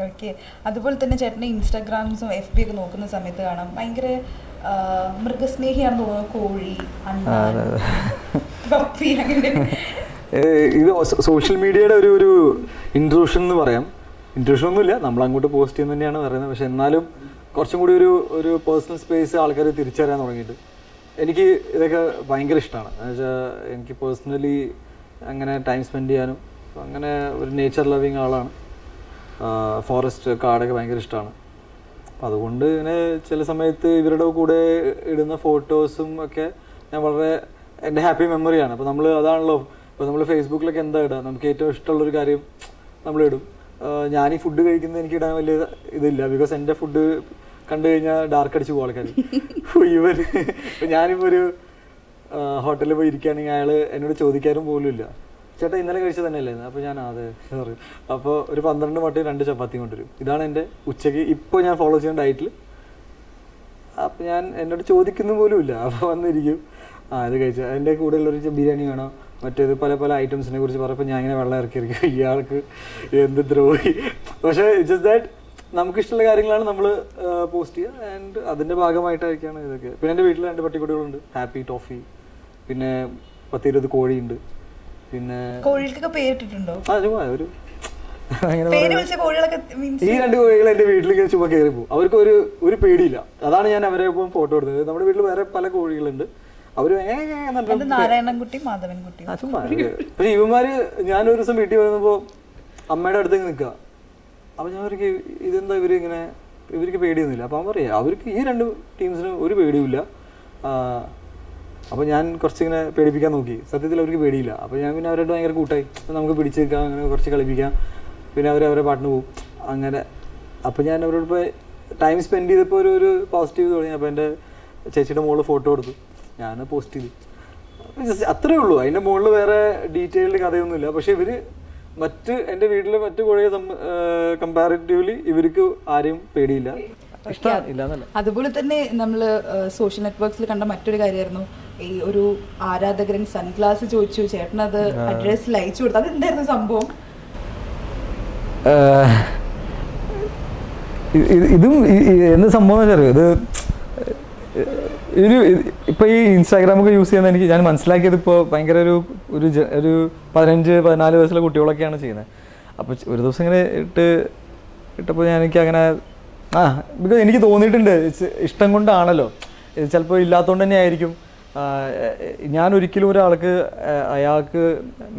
ഓക്കെ അതുപോലെ തന്നെ ചേട്ടന്റെ ഇൻസ്റ്റാഗ്രാംസും എഫ് ബി ഒക്കെ നോക്കുന്ന സമയത്ത് കാണാം. ഭയങ്കര മൃഗസ്നേഹിയാണ് മൃഗസ്നേഹിയാണെന്ന് തോന്നുന്നു കോഴി പപ്പി അങ്ങനെ. ഇത് സോഷ്യൽ മീഡിയയുടെ ഒരു ഒരു ഇൻട്രൂഷൻ എന്ന് പറയാം. ഇൻട്രൂഷൻ ഒന്നുമില്ല. നമ്മൾ അങ്ങോട്ട് പോസ്റ്റ് ചെയ്യുന്ന തന്നെയാണ് പറയുന്നത്. പക്ഷെ എന്നാലും കുറച്ചും കൂടി ഒരു ഒരു പേഴ്സണൽ സ്പേസ് ആൾക്കാർ തിരിച്ചറിയാൻ തുടങ്ങിയിട്ട് എനിക്ക് ഇതൊക്കെ ഭയങ്കര ഇഷ്ടമാണ്. എന്നുവെച്ചാൽ എനിക്ക് പേഴ്സണലി അങ്ങനെ ടൈം സ്പെൻഡ് ചെയ്യാനും അങ്ങനെ ഒരു നേച്ചർ ലവിങ് ആളാണ്. ഫോറസ്റ്റ് കാടൊക്കെ ഭയങ്കര ഇഷ്ടമാണ് അപ്പം അതുകൊണ്ട് ഇങ്ങനെ ചില സമയത്ത് ഇവരുടെ കൂടെ ഇടുന്ന ഫോട്ടോസും ഒക്കെ ഞാൻ വളരെ എന്റെ ഹാപ്പി മെമ്മറിയാണ് അപ്പോൾ നമ്മൾ അതാണല്ലോ ഇപ്പോൾ നമ്മൾ ഫേസ്ബുക്കിലൊക്കെ എന്താ ഇടുക നമുക്ക് ഏറ്റവും ഇഷ്ടമുള്ളൊരു കാര്യം നമ്മൾ ഇടും. ഞാൻ ഈ ഫുഡ് കഴിക്കുന്നത് എനിക്ക് ഇടാൻ വലിയ ഇതില്ല. ബിക്കോസ് എന്റെ ഫുഡ് കണ്ടു കഴിഞ്ഞാൽ ഡാർക്ക് അടിച്ച് പോകും ആൾക്കാർ ഇപ്പം ഞാനിപ്പോൾ ഒരു ഹോട്ടലിൽ പോയി ഇരിക്കുകയാണെങ്കിൽ അയാൾ എന്നോട് ചോദിക്കാനും പോലും ഇല്ല ചേട്ടാ ഇന്നലെ കഴിച്ച തന്നെയല്ലേ? അപ്പോൾ ഞാൻ അതെ പറയും. അപ്പോൾ ഒരു പന്ത്രണ്ട് മട്ടയും രണ്ട് ചപ്പാത്തിയും കൊണ്ടുവരും. ഇതാണ് എന്റെ ഉച്ചയ്ക്ക് ഇപ്പോൾ ഞാൻ ഫോളോ ചെയ്യുന്ന ഡയറ്റിൽ അപ്പൊ ഞാൻ എന്നോട് ചോദിക്കുന്ന പോലും ഇല്ല. അപ്പോൾ വന്നിരിക്കും. ആ ഇത് കഴിച്ച. എന്റെ ഉള്ളൊരു ബിരിയാണി വേണോ. മറ്റേത് പല പല ഐറ്റംസിനെ കുറിച്ച് പറഞ്ഞപ്പോൾ ഞാൻ ഇങ്ങനെ വെള്ളം ഇറക്കിയിരിക്കും ഇയാൾക്ക് എന്ത് ദ്രോഹി. പക്ഷേ ജസ്റ്റ് ദാറ്റ് നമുക്കിഷ്ടമുള്ള കാര്യങ്ങളാണ് നമ്മൾ പോസ്റ്റ് ചെയ്യുക. ആൻഡ് അതിന്റെ ഭാഗമായിട്ടായിരിക്കാണ് ഇതൊക്കെ. പിന്നെ എന്റെ വീട്ടിൽ രണ്ട് പട്ടിക്കുട്ടികളുണ്ട്. ഹാപ്പി ടോഫി പിന്നെ പത്തിരുപത് കോഴിയുണ്ട്. പിന്നെ കോഴികൾക്കൊക്കെ പേരിട്ടിട്ടുണ്ടോ? ആ ഒരു ഈ രണ്ട് കോഴികൾ എന്റെ വീട്ടിലേക്ക് ചുമ്മാ കയറി പോകും. അവർക്ക് ഒരു ഒരു പേടിയില്ല. അതാണ് ഞാൻ അവരെ ഇപ്പം ഫോട്ടോ എടുത്തത്. നമ്മുടെ വീട്ടിൽ വേറെ പല കോഴികളുണ്ട്. അവർ നാരായണൻകുട്ടി മാധവൻകുട്ടി പക്ഷെ ഇവന്മാര് ഞാനൊരു ദിവസം വീട്ടിൽ വന്നപ്പോ അമ്മയുടെ അടുത്തേക്ക് നിൽക്കുക. അപ്പൊ ഞാൻ അവർക്ക് ഇതെന്താ ഇവർ ഇങ്ങനെ ഇവർക്ക് പേടിയൊന്നുമില്ല. അപ്പൊ അവൻ പറയാ അവർക്ക് ഈ രണ്ട് ടീംസിന് ഒരു പേടിയുമില്ല. ആ, അപ്പൊ ഞാൻ കുറച്ചിങ്ങനെ പേടിപ്പിക്കാൻ നോക്കി. സത്യത്തിൽ അവർക്ക് പേടിയില്ല. അപ്പോൾ ഞാൻ പിന്നെ അവരോട് ഭയങ്കര കൂട്ടായി. നമുക്ക് പിടിച്ച് നിൽക്കാം അങ്ങനെ കുറച്ച് കളിപ്പിക്കാം. പിന്നെ അവർ അവരെ പാട്ടിന് പോകും അങ്ങനെ. അപ്പോൾ ഞാൻ അവരോട് ഇപ്പോൾ ടൈം സ്പെൻഡ് ചെയ്തപ്പോൾ ഒരു ഒരു പോസിറ്റീവ് തുടങ്ങി അപ്പോൾ എന്റെ ചേച്ചിയുടെ മുകളിൽ ഫോട്ടോ എടുത്തു. ഞാൻ പോസ്റ്റ് ചെയ്തു ജസ്റ്റ് അത്രേ ഉള്ളൂ. അതിന്റെ മുകളിൽ വേറെ ഡീറ്റെയിൽഡ് കഥയൊന്നുമില്ല. പക്ഷേ ഇവർ മറ്റ് എന്റെ വീട്ടിലെ മറ്റു കുഴയെ കമ്പാരിറ്റീവ്ലി ഇവർക്ക് ആരെയും പേടിയില്ല. അതുപോലെ തന്നെ നമ്മൾ സോഷ്യൽ നെറ്റ്വർക്സിൽ കണ്ട മറ്റൊരു കാര്യമായിരുന്നു. ഈ ഒരു ആരാധകരൻ സൺഗ്ലാസ് ചോദിച്ചു ചേട്ടൻ അത് അഡ്രസ്സിൽ അയച്ചു കൊടുത്തു? അത് എന്തായിരുന്നു സംഭവം ഇത് എന്ത് സംഭവം വെച്ചാൽ ഇത് ഒരു ഇപ്പോൾ ഈ ഇൻസ്റ്റാഗ്രാമൊക്കെ യൂസ് ചെയ്യുന്ന എനിക്ക് ഞാൻ മനസ്സിലാക്കിയത് ഇപ്പോൾ ഭയങ്കര ഒരു ഒരു ഒരു പതിനഞ്ച് പതിനാല് വയസ്സുള്ള കുട്ടികളൊക്കെയാണ് ചെയ്യുന്നത്. അപ്പോൾ ഒരു ദിവസം ഇങ്ങനെ ഇട്ട് ഇട്ടപ്പോൾ ഞാൻ എനിക്ക് അങ്ങനെ ആ ബിക്കോസ് എനിക്ക് തോന്നിയിട്ടുണ്ട് ഇഷ്ടം കൊണ്ടാണല്ലോ. ചിലപ്പോൾ ഇല്ലാത്തതുകൊണ്ട് തന്നെ ആയിരിക്കും. ഞാൻ ഒരിക്കലും ഒരാൾക്ക് അയാൾക്ക്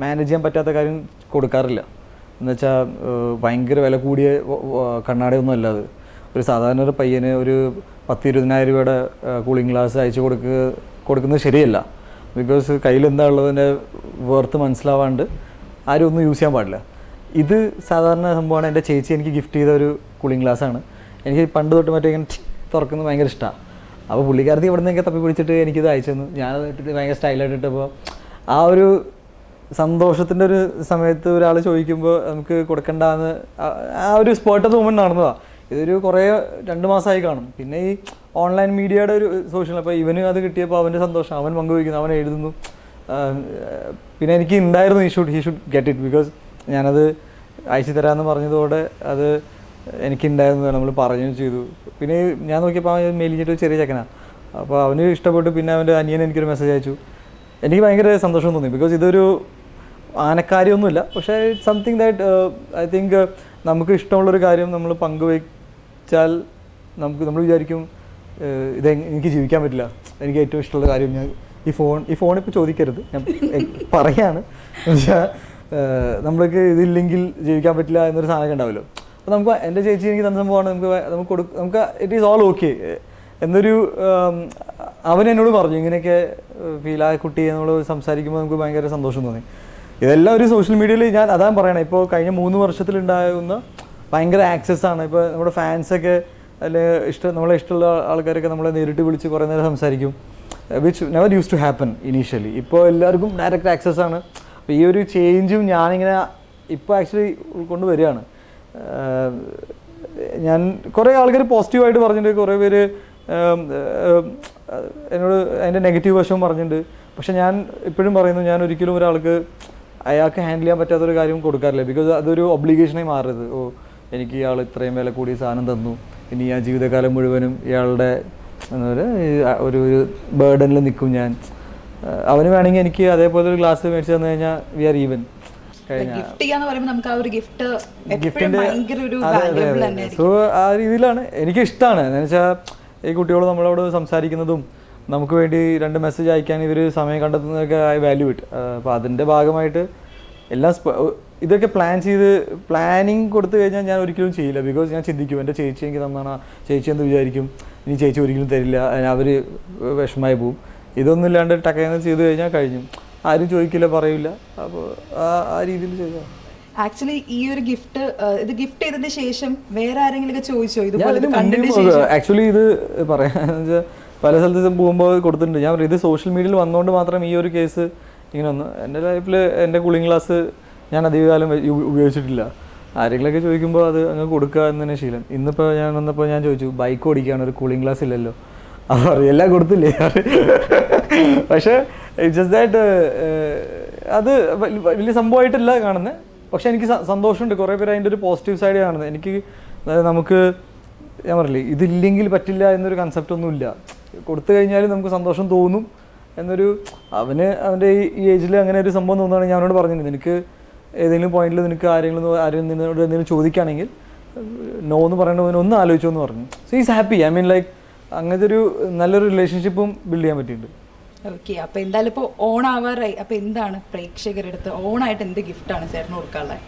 മാനേജ് ചെയ്യാൻ പറ്റാത്ത കാര്യം കൊടുക്കാറില്ല. എന്നുവെച്ചാൽ ഭയങ്കര വില കൂടിയ കണ്ണാടിയൊന്നും അല്ല അത്. ഒരു സാധാരണ ഒരു പയ്യന് ഒരു പത്ത് ഇരുപതിനായിരം രൂപയുടെ കൂളിംഗ് ഗ്ലാസ് അയച്ചു കൊടുക്ക കൊടുക്കുന്നത് ശരിയല്ല. ബിക്കോസ് കയ്യിൽ എന്താ ഉള്ളതിന്റെ വേർത്ത് മനസ്സിലാവാണ്ട് ആരും ഒന്നും യൂസ് ചെയ്യാൻ പാടില്ല. ഇത് സാധാരണ സംഭവമാണ്. എന്റെ ചേച്ചി എനിക്ക് ഗിഫ്റ്റ് ചെയ്ത ഒരു കൂളിംഗ് ഗ്ലാസ്സാണ് എനിക്ക് പണ്ട് തൊട്ട് മറ്റേ ഇങ്ങനെ തുറക്കുന്നത് ഭയങ്കര ഇഷ്ടമാണ് അപ്പോൾ പുള്ളിക്കാരത്തി ഇവിടെ നിന്നൊക്കെ തപ്പി പിടിച്ചിട്ട് എനിക്കിത് അയച്ചു തന്നു ഞാനത് ഇട്ടിട്ട് ഭയങ്കര സ്റ്റൈലായിട്ട് ഇട്ടപ്പോൾ ആ ഒരു സന്തോഷത്തിന്റെ ഒരു സമയത്ത് ഒരാൾ ചോദിക്കുമ്പോൾ നമുക്ക് കൊടുക്കണ്ടെന്ന് ആ- ഒരു സ്പോട്ട് മൂമെന്റ് നടന്നതാണ് ഇതൊരു കുറേ രണ്ട് മാസമായി കാണും. പിന്നെ ഈ ഓൺലൈൻ മീഡിയയുടെ ഒരു സോഷ്യൽ അപ്പോൾ ഇവന് അത് കിട്ടിയപ്പോൾ അവന്റെ സന്തോഷം അവൻ പങ്കുവയ്ക്കുന്നു അവൻ എഴുതുന്നു. പിന്നെ എനിക്ക് ഉണ്ടായിരുന്നു ഈ should he should get it because ഞാനത് അയച്ചു തരാമെന്ന് പറഞ്ഞതോടെ അത് എനിക്കുണ്ടായിരുന്നു നമ്മൾ പറഞ്ഞു ചെയ്തു. പിന്നെ ഞാൻ നോക്കിയപ്പോൾ അവൻ മെലിഞ്ഞിട്ട് ചെറിയ ചെക്കനാണ് അപ്പോൾ അവന് ഇഷ്ടപ്പെട്ടു പിന്നെ അവന്റെ അനിയൻ എനിക്കൊരു മെസ്സേജ് അയച്ചു. എനിക്ക് ഭയങ്കര സന്തോഷം തോന്നി ബിക്കോസ് ഇതൊരു ആനക്കാര്യമൊന്നുമില്ല പക്ഷേ സംതിങ് ദാറ്റ് ഐ തിങ്ക് നമുക്ക് ഇഷ്ടമുള്ളൊരു കാര്യം നമ്മൾ പങ്കുവെച്ചാൽ നമുക്ക് നമ്മൾ വിചാരിക്കും ഏഹ്, ഇത് എനിക്ക് ജീവിക്കാൻ പറ്റില്ല. എനിക്ക് ഏറ്റവും ഇഷ്ടമുള്ള കാര്യം ഞാൻ ഈ ഫോൺ ഈ ഫോൺ ഇപ്പോൾ ചോദിക്കരുത്. ഞാൻ പറയാണ്. പറയാണ് എന്നുവെച്ചാൽ നമ്മൾക്ക് ഇതില്ലെങ്കിൽ ജീവിക്കാൻ പറ്റില്ല എന്നൊരു സാധനമൊക്കെ ഉണ്ടാവുമല്ലോ അപ്പോൾ നമുക്ക് എന്റെ ചേച്ചി എനിക്ക് തന്ന സംഭവമാണ് നമുക്ക് നമുക്ക് കൊടുക്ക നമുക്ക് ഇറ്റ് ഈസ് ഓൾ ഓക്കെ എന്നൊരു അവൻ എന്നോട് പറഞ്ഞു ഇങ്ങനെയൊക്കെ ആ കുട്ടി നമ്മൾ സംസാരിക്കുമ്പോൾ നമുക്ക് ഭയങ്കര സന്തോഷം തോന്നി. ഇതെല്ലാം ഒരു സോഷ്യൽ മീഡിയയിൽ ഞാൻ അതാണ് പറയണേ ഇപ്പോൾ കഴിഞ്ഞ മൂന്ന് വർഷത്തിലുണ്ടാകുന്ന ഭയങ്കര ആക്സസ് ആണ്. ഇപ്പോൾ നമ്മുടെ ഫാൻസൊക്കെ അല്ലെ ഇഷ്ടം നമ്മളെ ഇഷ്ടമുള്ള ആൾക്കാരൊക്കെ നമ്മളെ നേരിട്ട് വിളിച്ച് കുറേ നേരം സംസാരിക്കും which never use to happen initially ഇപ്പോൾ എല്ലാവർക്കും ഡയറക്റ്റ് ആക്സസ് ആണ്. അപ്പോൾ ഈ ഒരു ചേഞ്ചും ഞാനിങ്ങനെ ഇപ്പോൾ ആക്ച്വലി ഉൾക്കൊണ്ട് വരികയാണ് ഞാൻ കുറേ ആൾക്കാർ പോസിറ്റീവായിട്ട് പറഞ്ഞിട്ടുണ്ട്. കുറേ പേര് എന്നോട് അതിന്റെ നെഗറ്റീവ് വശവും പറഞ്ഞിട്ടുണ്ട്. പക്ഷെ ഞാൻ ഇപ്പോഴും പറയുന്നു ഞാൻ ഒരിക്കലും ഒരാൾക്ക് അയാൾക്ക് ഹാൻഡിൽ ചെയ്യാൻ പറ്റാത്തൊരു കാര്യം കൊടുക്കാറില്ല. ബിക്കോസ് അതൊരു ഒബ്ലിഗേഷനായി മാറരുത്. ഓ എനിക്ക് ഇയാൾ ഇത്രയും വില കൂടിയ സാധനം തന്നു. ഇനി ആ ജീവിതകാലം മുഴുവനും ഇയാളുടെ എന്താ പറയുക ഒരു ഒരു ബേർഡനിൽ നിൽക്കും ഞാൻ. അവന് വേണമെങ്കിൽ എനിക്ക് അതേപോലെ ഒരു ഗ്ലാസ് മേടിച്ച് തന്നു കഴിഞ്ഞാൽ വി ആർ ഈവൻ ഗിഫ്റ്റ് ചെയ്യാന്ന് പറയുമ്പോൾ നമുക്ക് ആ ഒരു ഗിഫ്റ്റ് എപ്പോഴും ഗിഫ്റ്റിന്റെ ഭയങ്കര ഒരു വാല്യബിൾ തന്നെ സോ ആ രീതിയിലാണ്. എനിക്ക് ഇഷ്ടമാണ് എന്ന് വെച്ചാൽ ഈ കുട്ടികൾ നമ്മളോട് സംസാരിക്കുന്നതും നമുക്ക് വേണ്ടി രണ്ട് മെസ്സേജ് അയക്കാൻ ഇവർ സമയം കണ്ടെത്തുന്നതൊക്കെ വാല്യൂ ഇട്ട് അപ്പോൾ അതിന്റെ ഭാഗമായിട്ട് എല്ലാം ഇതൊക്കെ പ്ലാൻ ചെയ്ത് പ്ലാനിങ് കൊടുത്തു കഴിഞ്ഞാൽ ഞാൻ ഒരിക്കലും ചെയ്യില്ല. ബിക്കോസ് ഞാൻ ചിന്തിക്കും എന്റെ ചേച്ചി എനിക്ക് തന്നാണ്. ചേച്ചി എന്ത് വിചാരിക്കും? ഇനി ചേച്ചി ഒരിക്കലും തരില്ല. അവർ വിഷമായി പോവും. ഇതൊന്നും ഇല്ലാണ്ട് ടക്കയെന്ന് ചെയ്ത് കഴിഞ്ഞാൽ കഴിഞ്ഞു. ആരും ചോദിക്കില്ല പറയില്ല അപ്പോൾ ആ ആ രീതിയിൽ ചെയ്താൽ ആക്ച്വലി ഈ ഒരു ഗിഫ്റ്റ് ഇത് ഗിഫ്റ്റ് ചെയ്തതിന് ശേഷം വേറെ ആരെങ്കിലും ചോദിച്ചോ? ഇതുപോലെ ആക്ച്വലി ഇത് പറയാന്ന് പല സ്ഥലത്ത് പോകുമ്പോൾ കൊടുത്തിട്ടുണ്ട്. ഞാൻ പറയും ഇത് സോഷ്യൽ മീഡിയയിൽ വന്നുകൊണ്ട് മാത്രം ഈ ഒരു കേസ് ഇങ്ങനെ വന്നു എന്റെ ലൈഫിൽ എന്റെ കൂളിംഗ് ഗ്ലാസ് ഞാൻ അധികകാലം ഉപയോഗിച്ചിട്ടില്ല. ആരെങ്കിലൊക്കെ ചോദിക്കുമ്പോൾ അത് അങ്ങ് കൊടുക്കുക എന്ന് തന്നെ ശീലം. ഇന്നിപ്പോൾ ഞാൻ വന്നപ്പോൾ ഞാൻ ചോദിച്ചു ബൈക്ക് ഓടിക്കുകയാണ് ഒരു കൂളിംഗ് ഗ്ലാസ് ഇല്ലല്ലോ അവർ എല്ലാം കൊടുത്തില്ലേ? പക്ഷേ ജസ്റ്റ് ദാറ്റ് അത് വലിയ സംഭവമായിട്ടല്ല കാണുന്നത് പക്ഷെ എനിക്ക് സന്തോഷമുണ്ട്. കുറേ പേര് അതിന്റെ ഒരു പോസിറ്റീവ് സൈഡ് കാണുന്നത് എനിക്ക് നമുക്ക് ഞാൻ പറയില്ലേ ഇതില്ലെങ്കിൽ പറ്റില്ല എന്നൊരു കൺസെപ്റ്റ് ഒന്നുമില്ല കൊടുത്തു കഴിഞ്ഞാൽ നമുക്ക് സന്തോഷം തോന്നും എന്നൊരു അവന് അവന്റെ ഈ ഏജിൽ അങ്ങനെ ഒരു സംഭവം തോന്നുകയാണെങ്കിൽ ഞാൻ അവനോട് പറഞ്ഞിരുന്നു. നിനക്ക് ഏതെങ്കിലും പോയിന്റിൽ നിനക്ക് ആരെങ്കിലും ആരെങ്കിലും നിന്നോട് എന്തെങ്കിലും ചോദിക്കുകയാണെങ്കിൽ നോ എന്ന് പറയേണ്ടവന് ഒന്ന് ആലോചിച്ചോ എന്ന് പറഞ്ഞു. So is happy I mean like അങ്ങനത്തെ ഒരു നല്ലൊരു റിലേഷൻഷിപ്പും ബിൽഡ് ചെയ്യാൻ പറ്റിയിട്ടുണ്ട്. ഓക്കെ അപ്പൊ എന്തായാലും ഇപ്പൊ ഓണാവാറായി. അപ്പൊ എന്താണ് പ്രേക്ഷകരെടുത്ത് ഓണായിട്ട് എന്ത് ഗിഫ്റ്റാണ് ചേട്ടന് കൊടുക്കാനുള്ളത്?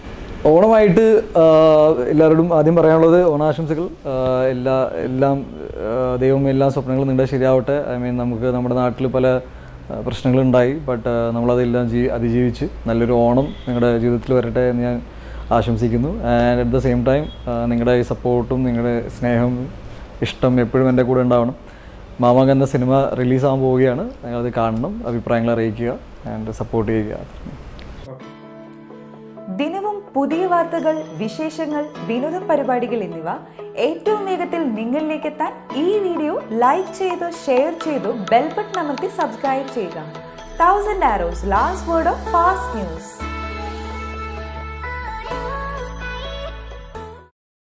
ഓണമായിട്ട് എല്ലാവരോടും ആദ്യം പറയാനുള്ളത് ഓണാശംസകൾ. എല്ലാ എല്ലാം ദൈവം എല്ലാ സ്വപ്നങ്ങളും നിങ്ങളുടെ ശരിയാവട്ടെ. ഐ മീൻ നമുക്ക് നമ്മുടെ നാട്ടിൽ പല പ്രശ്നങ്ങളുണ്ടായി. ബട്ട് നമ്മളതെല്ലാം ജീ അതിജീവിച്ച് നല്ലൊരു ഓണം നിങ്ങളുടെ ജീവിതത്തിൽ വരട്ടെ എന്ന് ഞാൻ ആശംസിക്കുന്നു. And at the same time നിങ്ങളുടെ ഈ സപ്പോർട്ടും നിങ്ങളുടെ സ്നേഹം ഇഷ്ടം എപ്പോഴും എന്റെ കൂടെ ഉണ്ടാവണം. മാമാങ്ക എന്ന സിനിമ റിലീസാകാൻ പോവുകയാണ്. നിങ്ങളത് കാണണം അഭിപ്രായങ്ങൾ അറിയിക്കുക ആൻഡ് സപ്പോർട്ട് ചെയ്യുക. ദിനവും പുതിയ വാർത്തകൾ വിശേഷങ്ങൾ വിനോദ പരിപാടികൾ എന്നിവ ഏറ്റവും വേഗത്തിൽ നിങ്ങളിലേക്ക് എത്താൻ ഈ വീഡിയോ ലൈക്ക് ചെയ്തോ ഷെയർ ചെയ്തു ബെൽബട്ടൺ അമർത്തി സബ്സ്ക്രൈബ് ചെയ്യുക. Thousand Arrows last word of fast news